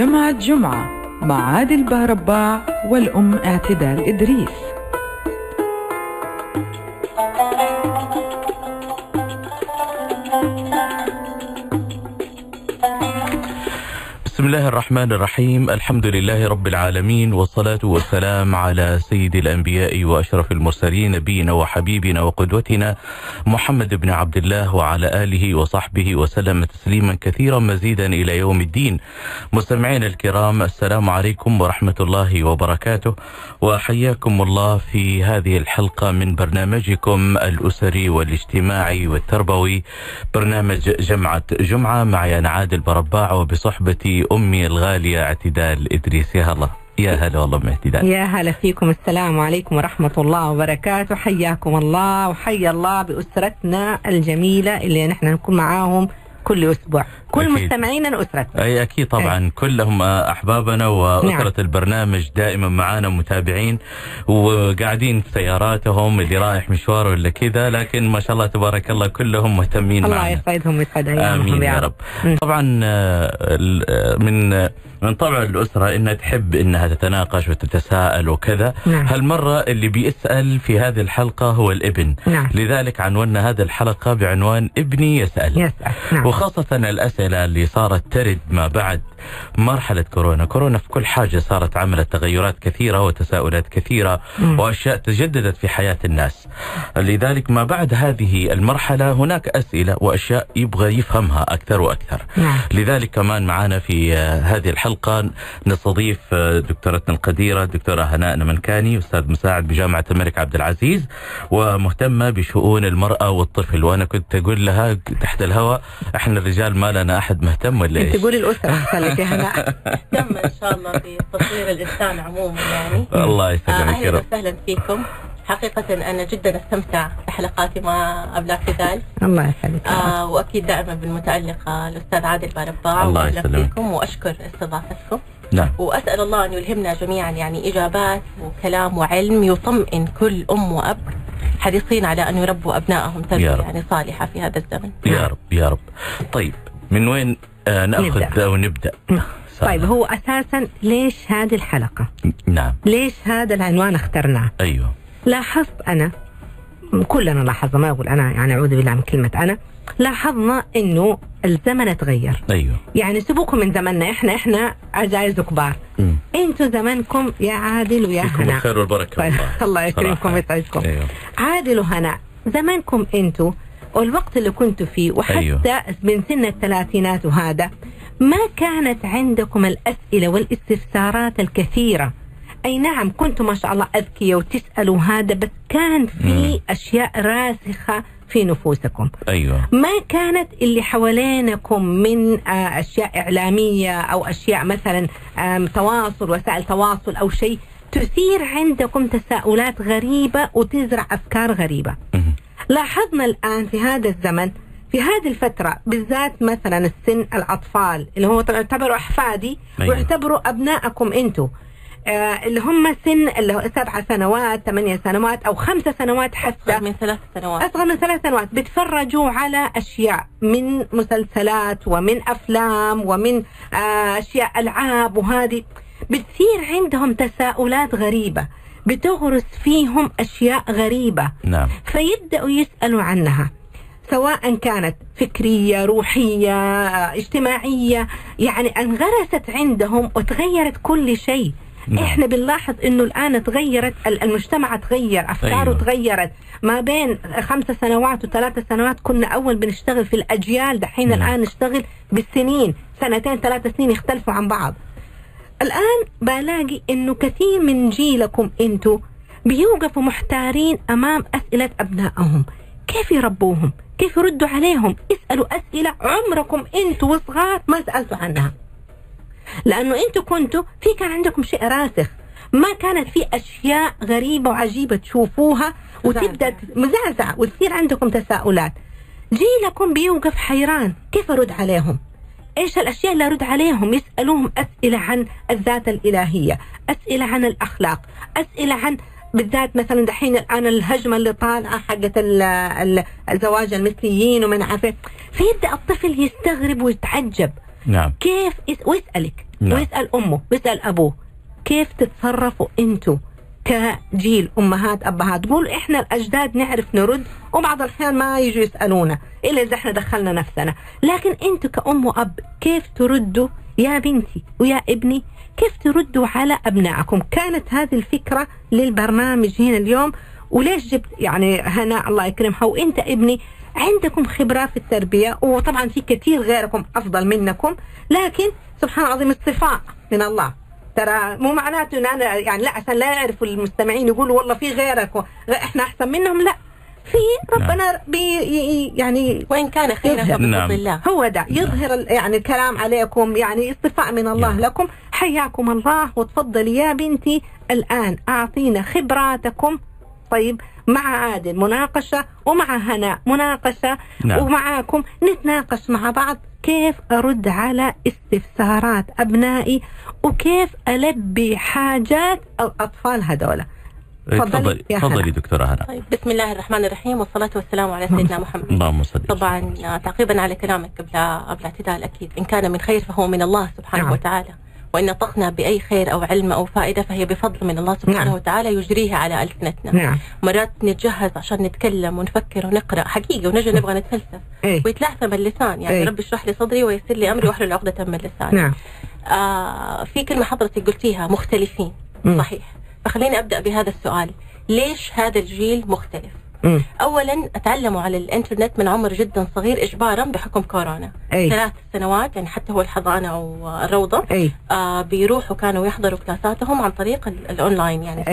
جمعة جمعة مع عادل بهرباع والأم اعتدال إدريس. الله الرحمن الرحيم الحمد لله رب العالمين والصلاة والسلام على سيد الأنبياء وأشرف المرسلين نبينا وحبيبنا وقدوتنا محمد بن عبد الله وعلى آله وصحبه وسلم تسليما كثيرا مزيدا إلى يوم الدين مستمعين الكرام السلام عليكم ورحمة الله وبركاته وحياكم الله في هذه الحلقة من برنامجكم الأسري والاجتماعي والتربوي برنامج جمعة جمعة معي أنا عادل برباع وبصحبتي أمي الغالية اعتدال إدريس. يا هلا. يا هلا والله أم اعتدال. يا هلا فيكم. السلام عليكم ورحمة الله وبركاته. حياكم الله وحيا الله بأسرتنا الجميلة اللي نحن نكون معاهم كل أسبوع. كل. مستمعينا أسرتنا أي أكيد طبعا. كلهم أحبابنا وأسرة نعم. البرنامج دائما معانا متابعين وقاعدين في سياراتهم اللي رايح مشوار ولا كذا لكن ما شاء الله تبارك الله كلهم مهتمين الله معنا. يسعدهم ويسعد آمين يا رب. مم. طبعا آه، آه، من من طبع الأسرة إنها تحب إنها تتناقش وتتساءل وكذا. نعم. هالمرة اللي بيسأل في هذه الحلقة هو الإبن. نعم. لذلك عنونا هذه الحلقة بعنوان ابني يسأل. يسأل. نعم. وخاصة الأسئلة اللي صارت ترد ما بعد مرحلة كورونا. كورونا في كل حاجة صارت عملت تغيرات كثيرة وتساؤلات كثيرة مم. وأشياء تجددت في حياة الناس. لذلك ما بعد هذه المرحلة هناك أسئلة وأشياء يبغى يفهمها أكثر وأكثر. نعم. لذلك كمان معنا في آه، هذه الحلقة نستضيف آه، دكتورتنا القديرة الدكتورة هناء نمنكاني أستاذ مساعد بجامعة الملك عبد العزيز ومهتمة بشؤون المرأة والطفل. وأنا كنت أقول لها تحت الهواء إحنا الرجال ما لنا أحد مهتم ولا أنت إيش؟ قولي الأسرة أحسن لك يا هناء. تم إن شاء الله في تطوير الإنسان عموما يعني. الله يسلمك يا أهلا رب. وسهلا فيكم. حقيقة أنا جدا أستمتع بحلقاتي مع أبناء اعتدال الله يسعدك آه وأكيد دائما بالمتألقة الأستاذ عادل بارباع الله يسلمك. وأشكر استضافتكم. نعم. وأسأل الله أن يلهمنا جميعا يعني إجابات وكلام وعلم يطمئن كل أم وأب حريصين على أن يربوا أبنائهم تربية رب. يعني صالحة في هذا الزمن. يا رب يا رب. طيب من وين آه نأخذ نبدأ. أو نبدأ؟ طيب هو أساسا ليش هذه الحلقة؟ نعم. ليش هذا العنوان اخترناه؟ أيوه. لاحظت أنا كلنا لاحظنا ما أقول أنا يعني أعوذ بالله من كلمة أنا لاحظنا إنه الزمن تغير. أيوه. يعني سيبوكم من زمننا إحنا إحنا عجائز كبار. أنتوا زمنكم يا عادل ويا هنا. الخير والبركة طيب، الله يكرمكم. ويسعدكم. أيوه. عادل وهنا زمانكم أنتوا والوقت اللي كنتوا فيه وحتى أيوه. من سن الثلاثينات وهذا ما كانت عندكم الأسئلة والاستفسارات الكثيرة أي نعم كنتم ما شاء الله أذكياء وتسألوا هذا بس كان في أشياء راسخة في نفوسكم أيوه ما كانت اللي حوالينكم من آه، أشياء إعلامية أو أشياء مثلا تواصل وسائل تواصل أو شيء تثير عندكم تساؤلات غريبة وتزرع أفكار غريبة. لاحظنا الآن في هذا الزمن في هذه الفترة بالذات مثلا السن الأطفال اللي هو يعتبروا أحفادي أيوة. ويعتبروا أبنائكم أنتوا آه اللي هم سن اللي هو سبع سنوات ثمانية سنوات أو خمسة سنوات حتى من ثلاث سنوات. أصغر من ثلاث سنوات. بتفرجوا على أشياء من مسلسلات ومن أفلام ومن آه، أشياء ألعاب وهذه. بتصير عندهم تساؤلات غريبة. بتغرس فيهم أشياء غريبة نعم فيبدأوا يسألوا عنها سواء كانت فكرية روحية اجتماعية يعني انغرست عندهم وتغيرت كل شيء نعم. إحنا بنلاحظ إنه الآن تغيرت ال- المجتمع تغير أفكاره. أيوه. تغيرت ما بين خمس سنوات وثلاث سنوات كنا أول بنشتغل في الأجيال دحين نعم. الآن نشتغل بالسنين سنتين ثلاث سنين يختلفوا عن بعض الآن بلاقي إنه كثير من جيلكم أنتوا بيوقفوا محتارين أمام أسئلة أبنائهم. كيف يربوهم؟ كيف يردوا عليهم؟ اسألوا أسئلة عمركم أنتوا وصغار ما سألتوا عنها. لأنه أنتوا كنتوا في كان عندكم شيء راسخ. ما كانت في أشياء غريبة وعجيبة تشوفوها وتبدأ مزعزعة وتصير عندكم تساؤلات. جيلكم بيوقف حيران. كيف أرد عليهم؟ إيش الأشياء اللي أرد عليهم؟ يسألوهم أسئلة عن الذات الإلهية أسئلة عن الأخلاق أسئلة عن بالذات مثلا دحين الآن الهجمة اللي طالعة حقت ال- ال- الزواج المثليين ومن عارفه فيبدأ الطفل يستغرب ويتعجب. نعم. كيف يس- ويسألك نعم. ويسأل أمه ويسأل أبوه كيف تتصرفوا أنتوا؟ كجيل أمهات أبهات. تقول إحنا الأجداد نعرف نرد وبعض الأحيان ما يجوا يسألونا إلا إذا إحنا دخلنا نفسنا. لكن أنتوا كأم وأب كيف تردوا يا بنتي ويا ابني؟ كيف تردوا على أبنائكم؟ كانت هذه الفكرة للبرنامج هنا اليوم. وليش جبت يعني هنا الله يكرمها؟ وأنت ابني عندكم خبرة في التربية وطبعا في كثير غيركم أفضل منكم. لكن سبحان العظيم الصفاء من الله. ترى مو معناته إن أنا يعني لا عشان لا يعرفوا المستمعين يقولوا والله في غيرك و- إحنا أحسن منهم لا في ربنا بي ي- يعني وإن كان خيرا يظهر. نعم. فبفضل الله هو ده يظهر ال- يعني الكلام عليكم يعني اصطفاء من الله نعم. لكم حياكم الله وتفضلي يا بنتي الآن أعطينا خبراتكم طيب مع عادل مناقشة ومع هناء مناقشة نعم. ومعاكم نتناقش مع بعض كيف أرد على استفسارات أبنائي وكيف ألبي حاجات الأطفال هذولا تفضلي تفضلي تفضلي هلا. دكتورة هنا طيب بسم الله الرحمن الرحيم والصلاة والسلام على سيدنا محمد اللهم صل وسلم. طبعا آه، تعقيبا على كلامك قبل قبل اعتدال أكيد إن كان من خير فهو من الله سبحانه نعم. وتعالى وإن نطقنا بأي خير أو علم أو فائدة فهي بفضل من الله سبحانه نعم. وتعالى يجريها على ألسنتنا. نعم. مرات نتجهز عشان نتكلم ونفكر ونقرأ حقيقة ونجي نبغى نتفلسف. إيه. ويتلعثم اللسان. يعني إيه. ربي اشرح لي صدري ويسر لي أمري وأحلل عقدة من لساني. نعم. آه في كلمة حضرتك قلتيها مختلفين. مم. صحيح. فخليني أبدأ بهذا السؤال. ليش هذا الجيل مختلف؟ مم. اولا أتعلموا على الإنترنت من عمر جدا صغير اجبارا بحكم كورونا. أي. ثلاث سنوات يعني حتى هو الحضانة أو الروضه أي. آه بيروحوا كانوا يحضروا كلاساتهم عن طريق ال- الأونلاين يعني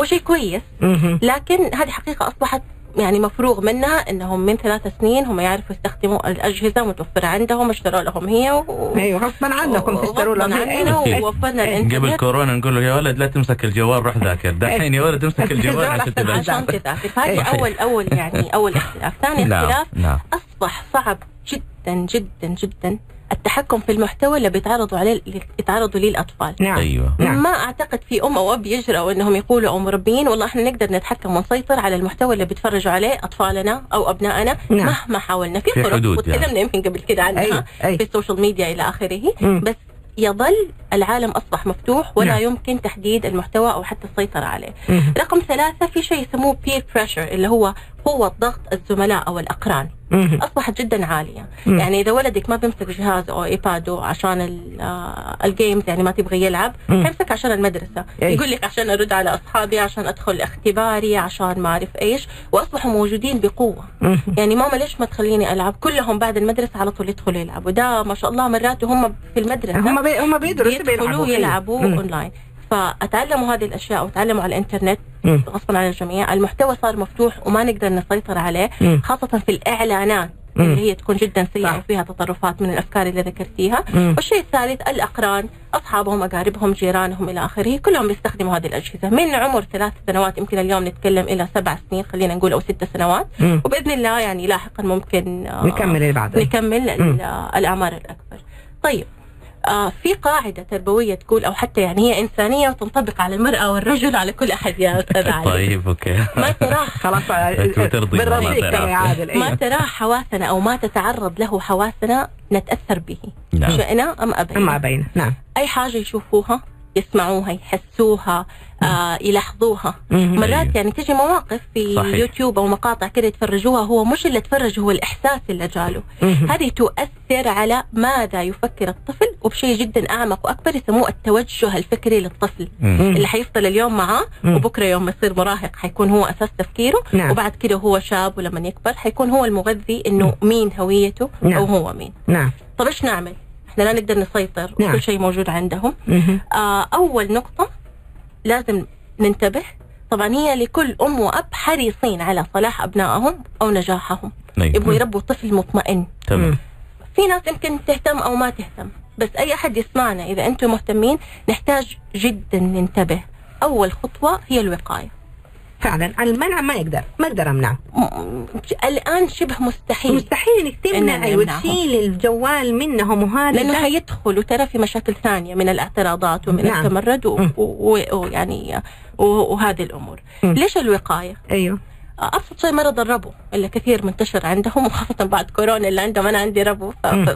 هو شيء كويس مهم. لكن هذه حقيقة أصبحت يعني مفروغ منها إنهم من ثلاث سنين هم يعرفوا يستخدموا الأجهزة متوفرة عندهم اشتروا لهم هي و... أيوه غصبا عنكم تشتروا لهم. عننا أيوة. ووفرنا قبل الإنترنت. كورونا نقول له يا ولد لا تمسك الجوال روح ذاكر. دحين يا ولد امسك الجوال عشان تبقى عشان تذاكر فهذه صحيح. أول أول يعني أول اختلاف. ثاني نعم اختلاف نعم. أصبح صعب جدا جدا جدا. التحكم في المحتوى اللي بيتعرضوا عليه يتعرضوا ليه الأطفال نعم أيوه نعم. ما أعتقد في أم أو أب يجرؤوا إنهم يقولوا أو مربيين والله إحنا نقدر نتحكم ونسيطر على المحتوى اللي بيتفرجوا عليه أطفالنا أو أبنائنا نعم. مهما حاولنا في في طرق حدود وتكلمنا يعني. يمكن قبل كده عنها أي أي في ال social media إلى آخره مم. بس يظل العالم أصبح مفتوح ولا نعم. يمكن تحديد المحتوى أو حتى السيطرة عليه مهم. رقم ثلاثة في شيء يسموه peer pressure اللي هو قوة ضغط الزملاء أو الأقران. أصبحت جدا عالية. يعني إذا ولدك ما بيمسك جهاز أو إيباده عشان ال- آه، ال games يعني ما تبغى يلعب. حيمسك عشان المدرسة. يقول لك عشان أرد على أصحابي عشان أدخل اختباري عشان ما أعرف إيش وأصبحوا موجودين بقوة. يعني ماما ليش ما تخليني ألعب كلهم بعد المدرسة على طول يدخلوا يلعبوا ده ما شاء الله مرات هم في المدرسة هم بي هم بيدرسوا بيدخلوا يلعبوا مم. فأتعلموا هذه الأشياء وتعلموا على الإنترنت. غصبا عن الجميع المحتوى صار مفتوح وما نقدر نسيطر عليه مم. خاصة في الإعلانات مم. اللي هي تكون جدا سيئه. وفيها تطرفات من الأفكار اللي ذكرتيها مم. والشيء الثالث الأقران أصحابهم أقاربهم جيرانهم إلى آخره كلهم بيستخدموا هذه الأجهزة من عمر ثلاث سنوات يمكن اليوم نتكلم إلى سبع سنين خلينا نقول أو ست سنوات مم. وبإذن الله يعني لاحقا ممكن آه، نكمل بعده نكمل ال- مم. الأعمار الأكبر طيب في قاعدة تربوية تقول أو حتى يعني هي إنسانية وتنطبق على المرأة والرجل على كل أحد يا أستاذ علي. طيب okay. ما تراه خلاص ما ما أيوة. تراه حواسنا أو ما تتعرض له حواسنا نتأثر به نعم. شئنا أم أبينا؟ أم أبينا نعم. أي حاجة يشوفوها يسمعوها يحسوها آه يلاحظوها. مرات يعني تجي مواقف في صحيح. يوتيوب أو مقاطع كده يتفرجوها هو مش اللي تفرج هو الإحساس اللي جاله. هذه تؤثر على ماذا يفكر الطفل وبشيء جدا أعمق وأكبر يسموه التوجه الفكري للطفل. اللي حيفضل اليوم معاه. وبكرة يوم يصير مراهق حيكون هو أساس تفكيره نعم. وبعد كده هو شاب ولما يكبر حيكون هو المغذي إنه مين هويته نعم. أو هو مين نعم طب إيش نعمل إحنا لا نقدر نسيطر نعم. كل شيء موجود عندهم. آه أول نقطة لازم ننتبه. طبعا هي لكل أم وأب حريصين على صلاح أبنائهم أو نجاحهم. أيوة. يبغوا يربوا طفل مطمئن. تمام. في ناس يمكن تهتم أو ما تهتم بس أي أحد يسمعنا إذا أنتم مهتمين نحتاج جدا ننتبه. أول خطوة هي الوقاية. فعلا. المنع ما يقدر ما أقدر أمنعه. م- الآن شبه مستحيل. مستحيل انك تمنع إننا أيوه نمنعهم. تشيل الجوال منهم وهذا لأنه ده- حيدخلوا ترى في مشاكل ثانية من الاعتراضات ومن نعم. التمرد ويعني وهذه الأمور. مم. ليش الوقاية؟ أيوه. ابسط شيء مرض الربو اللي كثير منتشر عندهم وخاصة بعد كورونا اللي عندهم. أنا عندي ربو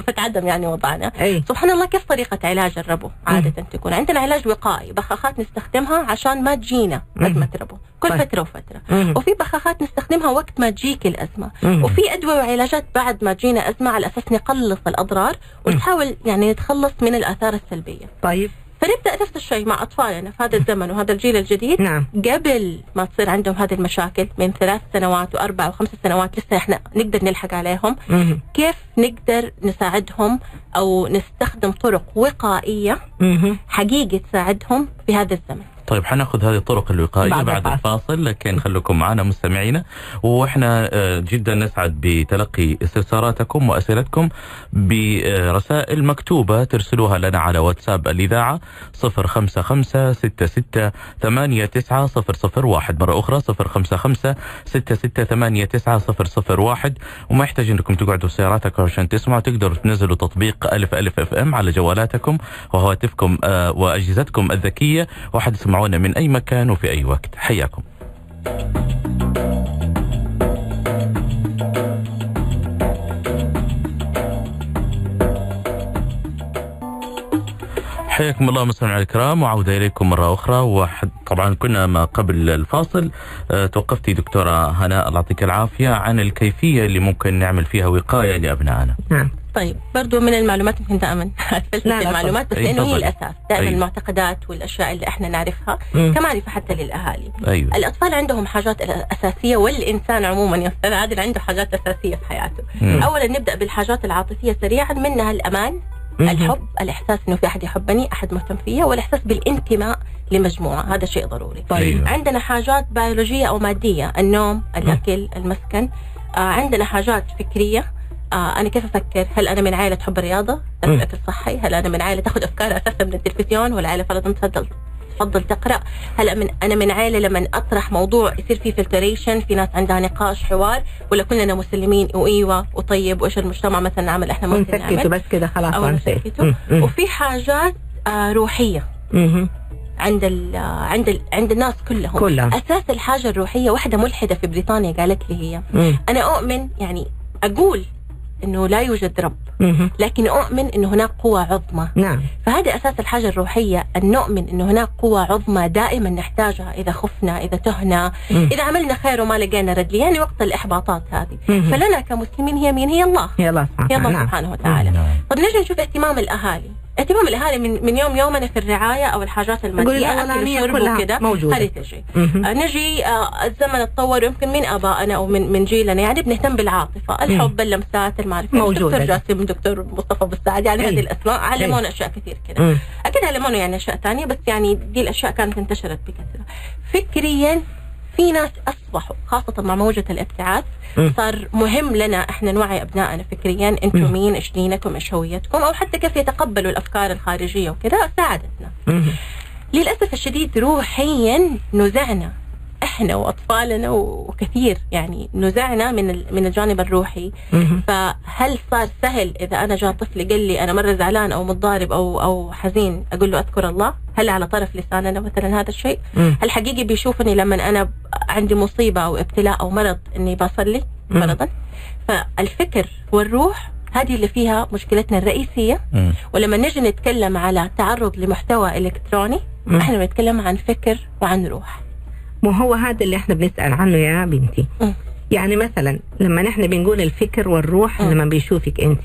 فتعدم يعني وضعنا. أي. سبحان الله كيف طريقة علاج الربو عادة تكون؟ عندنا علاج وقائي بخاخات نستخدمها عشان ما تجينا. أزمة ربو كل طيب. فترة وفترة. مم. وفي بخاخات نستخدمها وقت ما تجيك الأزمة. مم. وفي أدوية وعلاجات بعد ما تجينا أزمة على أساس نقلص الأضرار ونحاول يعني نتخلص من الآثار السلبية. طيب. فنبدأ نفس الشيء مع أطفالنا في هذا الزمن وهذا الجيل الجديد نعم قبل ما تصير عندهم هذه المشاكل من ثلاث سنوات وأربع وخمس سنوات لسه إحنا نقدر نلحق عليهم مهم. كيف نقدر نساعدهم أو نستخدم طرق وقائية مهم. حقيقي تساعدهم في هذا الزمن طيب حناخذ هذه الطرق الوقائية بعد بعد, الفاصل. لكن خليكم معنا مستمعينا وإحنا آه، جدا نسعد بتلقي استفساراتكم وأسئلتكم برسائل مكتوبة ترسلوها لنا على واتساب الإذاعة 055 66 89 001 مرة أخرى 055 66 89 001 وما يحتاج إنكم تقعدوا في سياراتكم عشان تسمعوا تقدروا تنزلوا تطبيق ألف ألف أف أم على جوالاتكم وهواتفكم آه، وأجهزتكم الذكية. وحتسمعونا من أي مكان وفي أي وقت. حياكم. حياكم الله مستمعينا الكرام وعودة إليكم مرة أخرى. وطبعا كنا ما قبل الفاصل. آه، توقفتي دكتورة هناء الله يعطيك العافية عن الكيفية اللي ممكن نعمل فيها وقاية لأبنائنا. نعم. طيب برضو من المعلومات يمكن دائما اتفلسف لا، في لا، المعلومات بس لأنه هي. الاساس دائما أي. المعتقدات والأشياء اللي إحنا نعرفها مم. كمعرفة حتى للأهالي أيوه الأطفال عندهم حاجات أساسية والإنسان عموما يا أستاذ عادل عنده حاجات أساسية في حياته مم. اولا نبدأ بالحاجات العاطفية سريعا منها الأمان. الحب الإحساس إنه في أحد يحبني أحد مهتم فيا والإحساس بالانتماء لمجموعة هذا شيء ضروري طيب أيوه. عندنا حاجات بيولوجية أو مادية النوم الأكل المسكن آه عندنا حاجات فكرية آه أنا كيف أفكر هل أنا من عائلة تحب الرياضة تاكل مم. اكل صحي هل أنا من عائلة تأخذ أفكار أساسا من التلفزيون ولا عائلة فرضا تفضل تفضل تقرأ هل من أنا من عائلة لما أطرح موضوع يصير في فلتريشن في ناس عندها نقاش حوار ولا كلنا مسلمين وإيوة وطيب وإيش المجتمع مثلا عمل إحنا ممكن نعمل بس كده خلاص مم. مم. وفي حاجات آه روحية مهم. عند ال عند ال عند الناس كلهم كلهم. أساس الحاجة الروحية واحدة ملحدة في بريطانيا قالت لي هي مم. أنا أؤمن يعني أقول إنه لا يوجد رب. لكن أؤمن إنه هناك قوة عظمى. نعم. فهذا أساس الحاجة الروحية أن نؤمن إنه هناك قوة عظمى دائما نحتاجها إذا خفنا إذا تهنا. إذا عملنا خير وما لقينا رد يعني وقت الإحباطات هذه. فلنا كمسلمين هي مين؟ هي الله. يا الله هي سبحانه الله نعم سبحانه وتعالى. نعم. طب نجي نشوف اهتمام الأهالي. اهتمام الأهالي من, من يوم يومنا في الرعاية أو الحاجات المادية اكل كلها وكذا موجودة. هذه تجي. آه، نجي آه، الزمن اتطور يمكن من آبائنا أو من من جيلنا يعني بنهتم بالعاطفة الحب اللمسات المعرفه موجودة. دكتور جاسم دكتور مصطفى بالسعد يعني. هذه الأسماء علمونا أي. أشياء كثير كذا. أكيد علمونا يعني أشياء ثانية بس يعني دي الأشياء كانت انتشرت بكثرة فكريا في ناس أصبحوا خاصة مع موجة الابتعاث. صار مهم لنا إحنا نوعي أبنائنا فكريا أنتم. مين إيش دينكم إيش هويتكم أو حتى كيف يتقبلوا الأفكار الخارجية وكذا ساعدتنا. للأسف الشديد روحيا نزعنا إحنا واطفالنا وكثير يعني نزعنا من من الجانب الروحي. فهل صار سهل إذا أنا جاء طفل قال لي أنا مرة زعلان أو متضارب أو أو حزين أقول له أذكر الله هل على طرف لساننا مثلا هذا الشيء. هل حقيقي بيشوفني لما أنا عندي مصيبة أو ابتلاء أو مرض إني بصلي مم. فرضا فالفكر والروح هذه اللي فيها مشكلتنا الرئيسية مم. ولما نجي نتكلم على تعرض لمحتوى إلكتروني مم. إحنا بنتكلم عن فكر وعن روح مو هو هذا اللي إحنا بنسأل عنه يا بنتي. يعني مثلا لما نحن بنقول الفكر والروح. لما بيشوفك أنت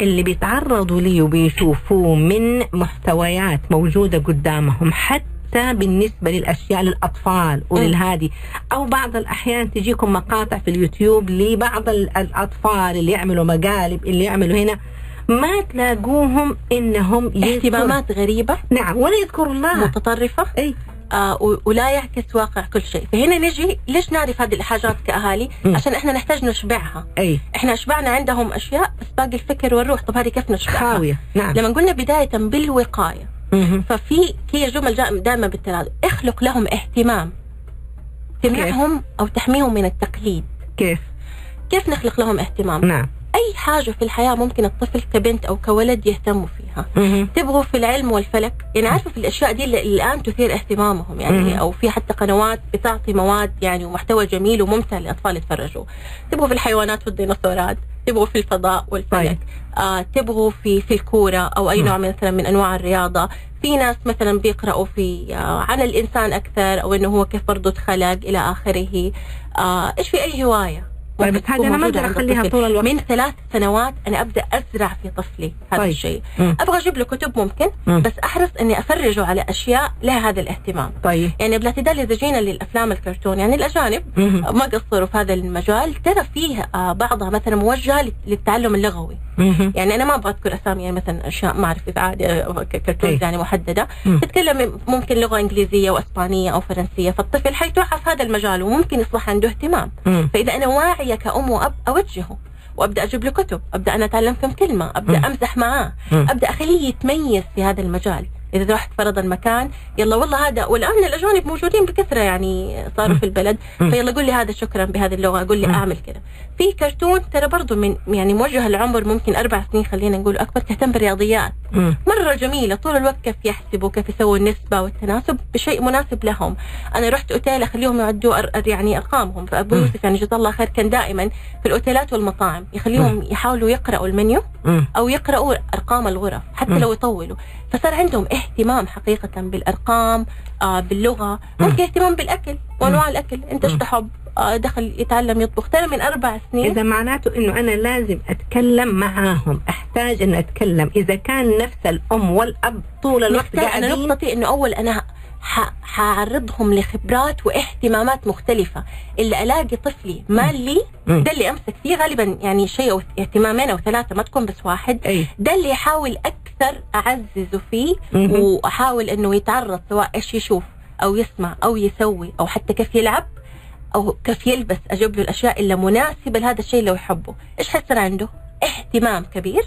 اللي بيتعرضوا ليه وبيشوفوه من محتويات موجودة قدامهم حتى بالنسبة للأشياء للأطفال وللهادي أو بعض الأحيان تجيكم مقاطع في اليوتيوب لبعض ال- الأطفال اللي يعملوا مقالب اللي يعملوا هنا ما تلاقوهم يذكروا- اهتمامات غريبة؟ نعم ولا يذكروا الله. متطرفة؟ و- ولا يعكس واقع كل شيء. فهنا نجي ليش نعرف هذه الحاجات كأهالي. عشان إحنا نحتاج نشبعها. أي. إحنا شبعنا عندهم أشياء بس باقي الفكر والروح. طب هذه كيف نشبعها؟ خاوية. نعم. لما قلنا بداية بالوقاية. ففي هي جمل دائما بالتلاذ اخلق لهم اهتمام. تمنعهم أو تحميهم من التقليد. كيف؟ كيف نخلق لهم اهتمام؟ نعم. أي حاجة في الحياة ممكن الطفل كبنت أو كولد يهتموا فيها. تبغوا في العلم والفلك يعني عارفة في الأشياء دي اللي الآن تثير اهتمامهم. يعني أو في حتى قنوات بتعطي مواد يعني ومحتوى جميل وممتع للأطفال يتفرجوا تبغوا في الحيوانات والديناصورات تبغوا في الفضاء والفلك طيب. آه تبغوا في في الكورة أو أي. نوع مثلا من أنواع الرياضة في ناس مثلا بيقرأوا في آه عن الإنسان أكثر أو إنه هو كيف برضه اتخلق إلى آخره آه إيش في أي هواية طيب بس تكون أنا ما أقدر أخليها. طول الوقت من ثلاث سنوات أنا أبدأ أزرع في طفلي هذا طيب. الشيء مم. أبغى أجيب له كتب ممكن مم. بس أحرص إني أفرجه على أشياء لها هذا الاهتمام طيب يعني بالاعتدال إذا جينا للأفلام الكرتون يعني الأجانب مهم. ما قصروا في هذا المجال ترى فيه آه، بعضها مثلا موجهة لل- للتعلم اللغوي مهم. يعني أنا ما أبغى أذكر أسامي يعني مثلا أشياء ما أعرف إذا عادي كرتونز أي. يعني محددة مم. تتكلم ممكن لغة إنجليزية وإسبانية أو فرنسية فالطفل حيتوعى في هذا المجال وممكن يصبح عنده اهتمام مم. فإذا أنا واعية كأم وأب أوجهه وأبدأ أجيب له كتب أبدأ أنا أتعلم كم كلمة أبدأ. أمزح معاه. أبدأ أخليه يتميز في هذا المجال إذا رحت فرضا مكان يلا والله هذا والآن الاجانب موجودين بكثرة يعني صاروا. في البلد. فيلا قول لي هذا شكرا بهذه اللغة قول لي. أعمل كذا في كرتون ترى برضو من يعني موجه العمر ممكن أربع سنين خلينا نقول أكبر تهتم بالرياضيات مم. مرة جميلة طول الوقت كيف يحسبوا كيف يسووا النسبة والتناسب بشيء مناسب لهم أنا رحت أوتيل أخليهم يعدوا يعني أرقامهم فأبو مم. يوسف يعني جزاه الله خير كان دائما في الأوتيلات والمطاعم يخليهم يحاولوا يقرأوا المنيو مم. أو يقرأوا أرقام الغرف حتى. لو يطولوا فصار عندهم اهتمام حقيقة بالأرقام آه باللغة ممكن اهتمام بالأكل وأنواع الأكل. أنت إيش. تحب؟ آه دخل يتعلم يطبخ. ترى من أربع سنين إذا معناته إنه أنا لازم أتكلم معاهم. أحتاج إن أتكلم. إذا كان نفس الأم والأب طول الوقت قاعدين نقطتي إنه أول أنا ح- حعرضهم لخبرات واهتمامات مختلفة. اللي ألاقي طفلي مالي مم. ده اللي أمسك فيه غالبا يعني شيء أو اهتمامين أو ثلاثة ما تكون بس واحد. ده اللي احاول أكثر أعززه فيه. وأحاول إنه يتعرض سواء إيش يشوف أو يسمع أو يسوي أو حتى كيف يلعب أو كيف يلبس. أجيب له الأشياء اللي مناسبة لهذا الشيء اللي هو يحبه. إيش حيصير عنده؟ اهتمام كبير.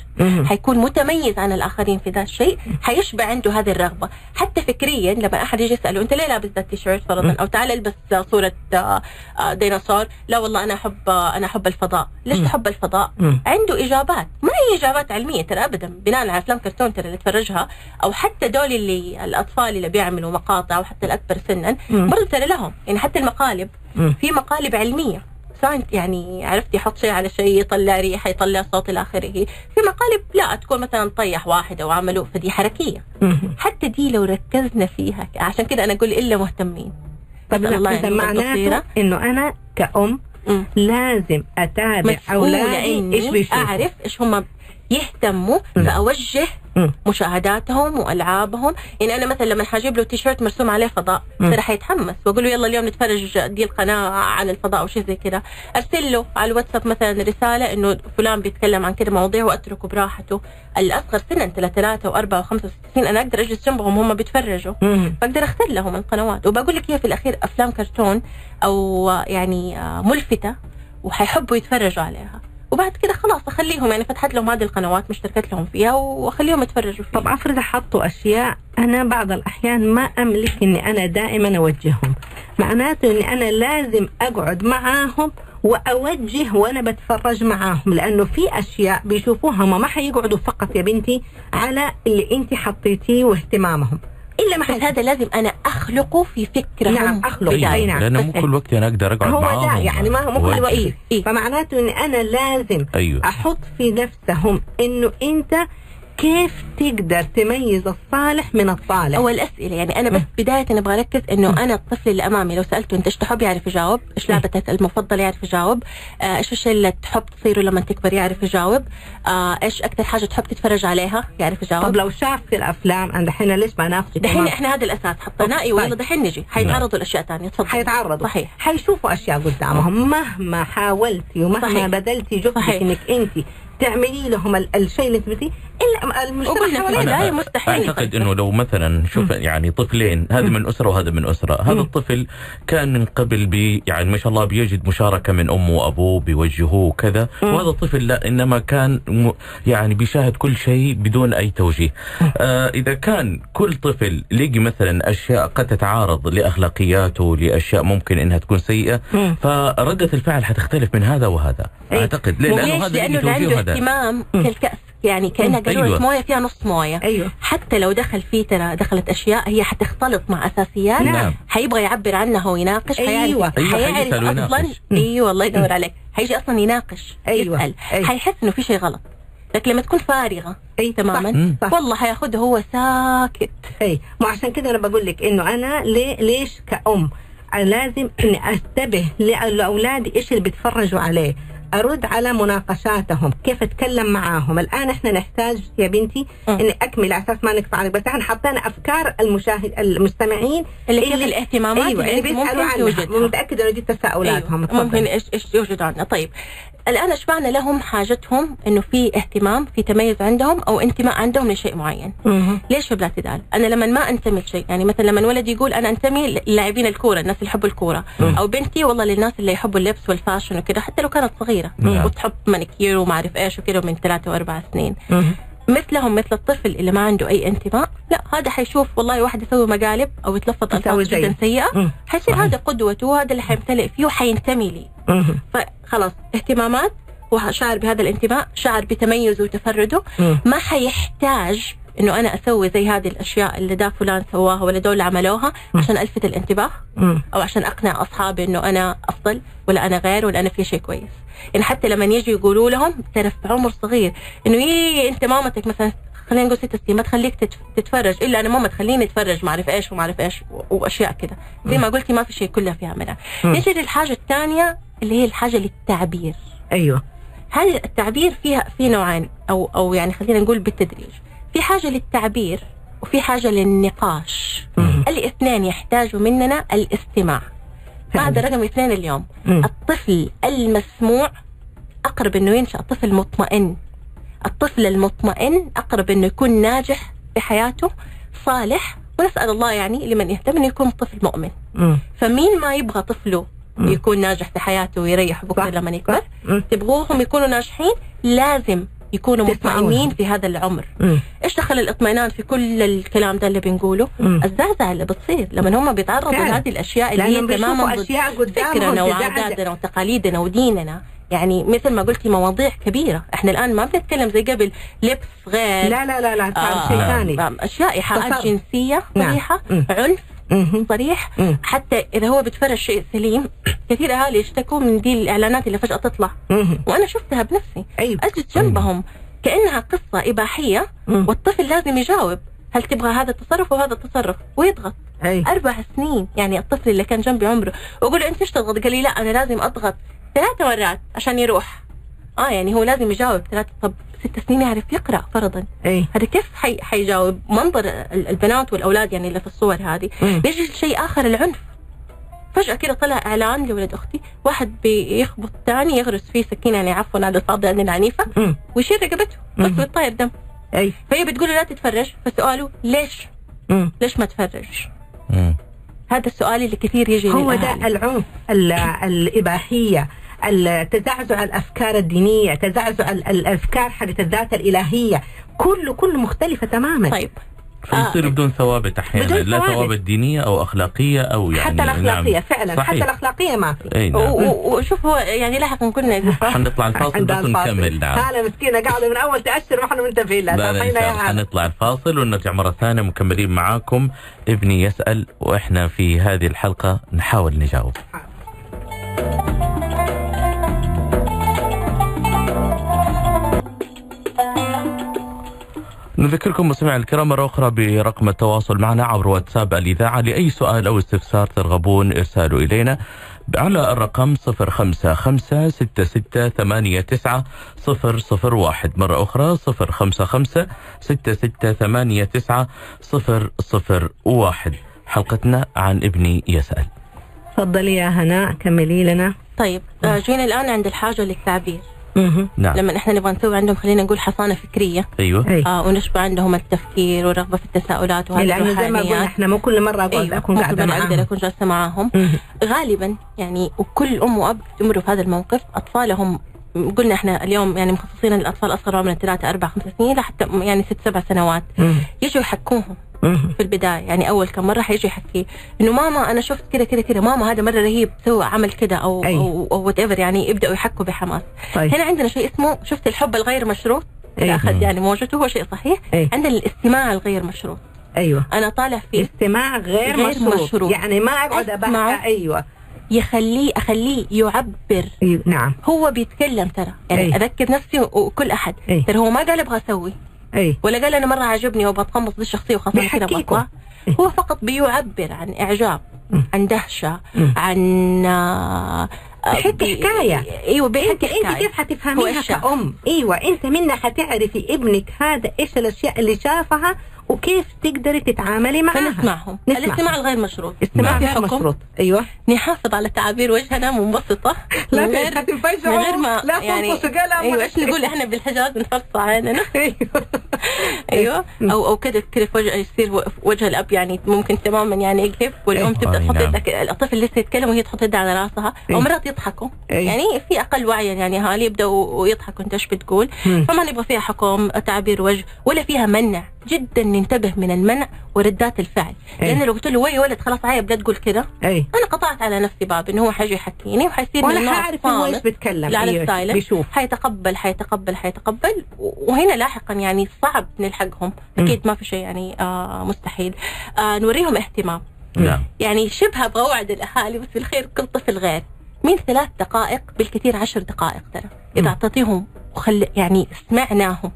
حيكون متميز عن الآخرين في ذا الشيء حيشبع عنده هذه الرغبة حتى فكريا لما أحد يجي يسأله أنت ليه لابس ذا التيشيرت فرضا. أو تعال البس صورة آه، آه، ديناصور لا والله أنا أحب آه، أنا أحب الفضاء ليش. تحب الفضاء. عنده إجابات ما هي إجابات علمية ترى ابدا بناء على أفلام كرتون ترى اللي تفرجها أو حتى دول اللي الأطفال اللي بيعملوا مقاطع وحتى الأكبر سنا. برضه ترى لهم يعني حتى المقالب. في مقالب علمية سواء يعني عرفت يحط شيء على شيء يطلع ريحة يطلع صوت إلى آخره في مقالب لا تكون مثلا طيح واحد أو عملوا فدي حركيه. حتى دي لو ركزنا فيها عشان كده أنا أقول إلا مهتمين طب الله لا، إذا يعني معناته. إنه أنا كأم مم. لازم أولادي إيش إني بيشوفوا أعرف إيش هم يهتموا. فاوجه مم. مشاهداتهم وألعابهم يعني أنا مثلا لما حجيب له تيشيرت مرسوم عليه فضاء مم. ترى حيتحمس وأقول له يلا اليوم نتفرج دي القناة عن الفضاء أو شيء زي كذا أرسل له على الواتساب مثلا رسالة إنه فلان بيتكلم عن كذا مواضيع وأتركه براحته الأصغر سنا ثلاثة وأربعة وخمسة وستين أنا أقدر أجلس جنبهم هم بيتفرجوا. فاقدر أختار لهم القنوات وبقول لك هي في الأخير أفلام كرتون أو يعني آه، ملفتة وحيحبوا يتفرجوا عليها وبعد كده خلاص أخليهم يعني فتحت لهم هذه القنوات مشتركت لهم فيها وأخليهم يتفرجوا فيها. طب أفرض حطوا أشياء أنا بعض الأحيان ما أملك إني أنا دائما أوجههم. معناته إني أنا لازم أقعد معاهم وأوجه وأنا بتفرج معاهم لأنه في أشياء بيشوفوها هم ما حيقعدوا فقط يا بنتي على اللي انت حطيتيه واهتمامهم. إلا حي... هذا لازم أنا اخلقه في فكرهم نعم، أخلق. بداية. أي نعم. لأنه مو كل وقت أنا أقدر أقعد هو معاهم ده يعني ما هو مو كل. وقت إيه، إيه. فمعناته اني أنا لازم أيوه أحط في نفسهم إنه أنت كيف تقدر تميز الصالح من الطالح؟ أو الاسئله يعني أنا بس بداية أبغى أركز إنه أنا الطفل اللي أمامي لو سألته أنت إيش تحب يعرف يجاوب إيش لعبتك المفضلة يعرف يجاوب آه، إيش الشيء اللي تحب تصيره لما تكبر يعرف يجاوب آه، إيش أكثر حاجة تحب تتفرج عليها يعرف يجاوب. طب لو شاف في الأفلام أنا دحين ليش ما ناخذ دحين إحنا هذا الأساس حطيناه أيوه طيب. يلا دحين نجي. حيتعرضوا لأشياء ثانية تفضل. حيتعرضوا. صحيح. حيشوفوا أشياء قدامهم. مهما حاولتي ومهما. بذلتي جهدك. إنك أنت تعملي لهم ال- الشيء اللي تبغيه إلا لا المجتمع حوالينا أنا مستحيل. أعتقد إنه لو مثلا شوف يعني طفلين هذا من أسرة وهذا من أسرة. هذا الطفل كان من قبل بي يعني ما شاء الله بيجد مشاركة من أمه وأبوه بيوجهوه وكذا. وهذا الطفل لا إنما كان يعني بيشاهد كل شيء بدون أي توجيه. آه إذا كان كل طفل لقي مثلا أشياء قد تتعارض لأخلاقياته لأشياء ممكن إنها تكون سيئة فردة الفعل حتختلف من هذا وهذا. أي. أعتقد ليه؟ لأنه؟ هذا لأنه عنده اهتمام كالكأس يعني كأنها قالوا أيوة. موية فيها نص موية. أيوه. حتى لو دخل فيه ترى دخلت أشياء هي حتختلط مع أساسيات. نعم. حيبغى يعبر عنها ويناقش أيوة. حيعرف. أيوة، حيسأل أصلا. أيوه الله يدور عليك. حيجي أصلا يناقش أيوة. يسأل. أيوة. حيحس إنه في شيء غلط. لكن لما تكون فارغة أي تماما مم. صح. والله حياخذه هو ساكت. أي. مو عشان كده أنا بقول لك إنه أنا ليه ليش كأم أنا لازم إني أنتبه لأولادي إيش اللي بيتفرجوا عليه. أرد على مناقشاتهم كيف أتكلم معاهم الآن إحنا نحتاج يا بنتي مم. إني أكمل على أساس ما نقطع عليك بس إحنا حطينا أفكار المشاهد المستمعين اللي كيف الاهتمامات أيوه اللي بيسألوا عنها متأكدة إنه دي تساؤلاتهم أيوة. ممكن. إيش إيش يوجد عندنا طيب الآن اشبعنا لهم حاجتهم إنه في اهتمام في تميز عندهم أو انتماء عندهم لشيء معين مهم. ليش في بالاعتدال؟ أنا لما ما أنتمي لشيء يعني مثلا لما ولدي يقول أنا أنتمي للاعبين الكورة الناس اللي يحبوا الكورة أو بنتي والله للناس اللي يحبوا اللبس والفاشن وكذا حتى لو كانت صغيرة نعم. وتحب مانيكير وما أعرف إيش وكذا من ثلاثة وأربع سنين. مثلهم مثل الطفل اللي ما عنده أي انتماء لا هذا حيشوف والله واحد يسوي مقالب أو يتلفظ ألفاظ. جدا سيئة مم. حيصير. هذا قدوته وهذا اللي حيمتلئ فيه وحينتمي لي. فخلاص اهتمامات وشعر بهذا الانتماء شعر بتميزه وتفرده مم. ما حيحتاج إنه أنا أسوي زي هذه الأشياء اللي ده فلان سواها ولا دول عملوها عشان ألفت الانتباه. أو عشان أقنع أصحابي إنه أنا أفضل ولا أنا غير ولا أنا في شيء كويس. يعني حتى لما يجي يقولوا لهم ترى في عمر صغير إنه يي أنت مامتك مثلا خلينا نقول ست سنين ما تخليك تتف- تتفرج إلا أنا ماما تخليني أتفرج ما أعرف إيش وما أعرف إيش وأشياء كذا زي ما قلتي ما في شيء كلها فيها منها نجي للحاجة الثانية اللي هي الحاجة للتعبير. أيوه. هذه التعبير فيها في نوعين أو أو يعني خلينا نقول بالتدريج. في حاجة للتعبير وفي حاجة للنقاش الاثنين يحتاجوا مننا الاستماع هذا رقم اثنين اليوم مم. الطفل المسموع أقرب إنه ينشأ طفل مطمئن الطفل المطمئن أقرب إنه يكون ناجح في حياته صالح ونسأل الله يعني لمن يهتم إنه يكون طفل مؤمن مم. فمين ما يبغى طفله يكون ناجح في حياته ويريح بكرة لما يكبر. مم. تبغوهم يكونوا ناجحين لازم يكونوا. مطمئنين في هذا العمر مم. إيش دخل الاطمئنان في كل الكلام ده اللي بنقوله. الزعزعة اللي بتصير لما هم بيتعرضوا. لهذه الأشياء اللي هي تماما ضد فكرنا. وعاداتنا وتقاليدنا وديننا يعني مثل ما قلتي مواضيع كبيرة إحنا الآن ما بنتكلم زي قبل لبس غير لا لا لا لا آه، شيء. ثاني نعم، أشياء ايحاءات. جنسية نعم. صريحه. عنف. صريح. حتى إذا هو بيتفرج شيء سليم كثير أهالي يشتكوا من دي الإعلانات اللي فجأة تطلع. وأنا شفتها بنفسي. اجلس جنبهم كأنها قصة إباحية. والطفل لازم يجاوب هل تبغى هذا التصرف وهذا التصرف؟ ويضغط. اي أربع سنين يعني الطفل اللي كان جنبي عمره وأقول له أنت إيش تضغط؟ قال لي لا أنا لازم أضغط ثلاث مرات عشان يروح. آه يعني هو لازم يجاوب ثلاث طب ست سنين يعرف يقرأ فرضا اي هذا كيف حي... حيجاوب منظر ال- البنات والأولاد يعني اللي في الصور هذه. بيجي شيء آخر العنف فجأة كده طلع إعلان لولد أختي واحد بيخبط تاني يغرس فيه سكينة يعني عفوا على الفاضي عندنا عنيفة مم. ويشيل رقبته بس مم. بيطير دم اي فهي بتقول له لا تتفرج فسؤاله ليش؟ مم. ليش ما تفرج؟ مم. هذا السؤال اللي كثير يجي هو. ده العنف ال- الإباحية التزعزع الأفكار الدينية تزعزع ال- الأفكار حقت الذات الإلهية. كله كله مختلفة تماما. طيب. فيصير بدون ثوابت أحيانا. بدون لا ثوابت. دينية أو أخلاقية أو يعني حتى الأخلاقية نعم. فعلا صحيح. حتى الأخلاقية ما في. نعم. وشوف هو يعني لاحقا كنا حنطلع الفاصل بس. نكمل نعم. هلا مسكينة قاعدة من أول تأشر وإحنا منتبهين لها لا لا حنطلع الفاصل ونرجع مرة ثانية. مكملين معاكم. ابني يسأل وإحنا في هذه الحلقة نحاول نجاوب. نذكركم مستمعي الكرام مرة أخرى برقم التواصل معنا عبر واتساب الإذاعة لأي سؤال أو استفسار ترغبون إرساله إلينا على الرقم 055 6689 001 مرة أخرى 055 6689 001 حلقتنا عن ابني تفضلي يا هناء كملي لنا. طيب آه، جينا الآن عند الحاجة للتعبير. نعم. لما إحنا نبغى نسوي عندهم خلينا نقول حصانة فكرية. أيوه. أي. آه ونشبع عندهم التفكير والرغبة في التساؤلات وهذه لأنه زي ما قلنا إحنا مو كل مرة أقعد أيوه اكون قاعدة أنا أقدر معاهم. أكون جالسه معاهم. غالبا يعني وكل أم وأب يمروا في هذا الموقف. أطفالهم قلنا إحنا اليوم يعني مخصصين الاطفال أصغر عمرا ثلاثة أربع خمس سنين لحتى يعني ست سبع سنوات. يجوا يحكوهم. في البداية يعني أول كم مرة حيجي يحكي إنه ماما أنا شفت كذا كذا كذا ماما هذا مرة رهيب سوى عمل كذا أو أي. أو, whatever يعني يبدأوا يحكوا بحماس طيب هنا عندنا شيء اسمه شفت الحب الغير مشروط أي. إذا اخذ يعني موجته هو شيء صحيح أي. عندنا الاستماع الغير مشروط أيوه أنا طالع في استماع غير, غير مشروط. مشروط. يعني ما أقعد. أبحث أيوه يخليه أخليه يعبر أيوة. نعم هو بيتكلم ترى يعني أي. أذكر نفسي وكل أحد أي. ترى هو ما قال أبغى أسوي اي ولا قال أنا مرة عجبني وبتقمص دي الشخصيه وخاصه بيحكيكم. بطلع هو فقط بيعبر عن إعجاب مم. عن دهشة مم. عن آه، بي- حكاية. إيوه انت بيحكي أنت كيف حتفهميها. كأم إيوه أنت منها حتعرفي ابنك هذا إيش الأشياء اللي شافها وكيف تقدري تتعاملي معها فنسمعهم نسمع. الاستماع الغير مشروط. استماع ما في غير مشروط. أيوه. نحافظ على تعابير وجهنا منبسطه لا من غير من غير ما لا يعني أيوه إيش. نقول؟ إحنا بالحجاز نفصع عيننا. أيوه. أيوه. أو أو كذا كذا في وجه يصير وجه الأب يعني ممكن تماما يعني يقلب والأم أي. تبدأ تحط نعم. يدك الطفل لسه يتكلم وهي تحط يدها على راسها أي. أو مرات يضحكوا. أي. يعني في أقل وعيا يعني اهالي يبدأوا ويضحكوا أنت إيش بتقول. فما نبغى فيها حكم تعبير وجه ولا فيها منع. جدا ننتبه من المنع وردات الفعل. أي. لأن لو قلت له وي ولد خلاص عيب لا تقول كذا. اي أنا قطعت على نفسي باب إنه هو حيجي يحكيني وحيصير ولا حاعرف هو إيش بيتكلم على أيوة، ال silent بيشوف. حيتقبل حيتقبل حيتقبل. وهنا لاحقا يعني صعب نلحقهم. أكيد ما في شيء يعني آه مستحيل. آه نوريهم اهتمام. نعم. يعني شبه أبغى أوعد الأهالي بس بالخير كل طفل غير. من ثلاث دقائق بالكثير عشر دقائق ترى. إذا. أعطيتيهم وخل يعني سمعناهم.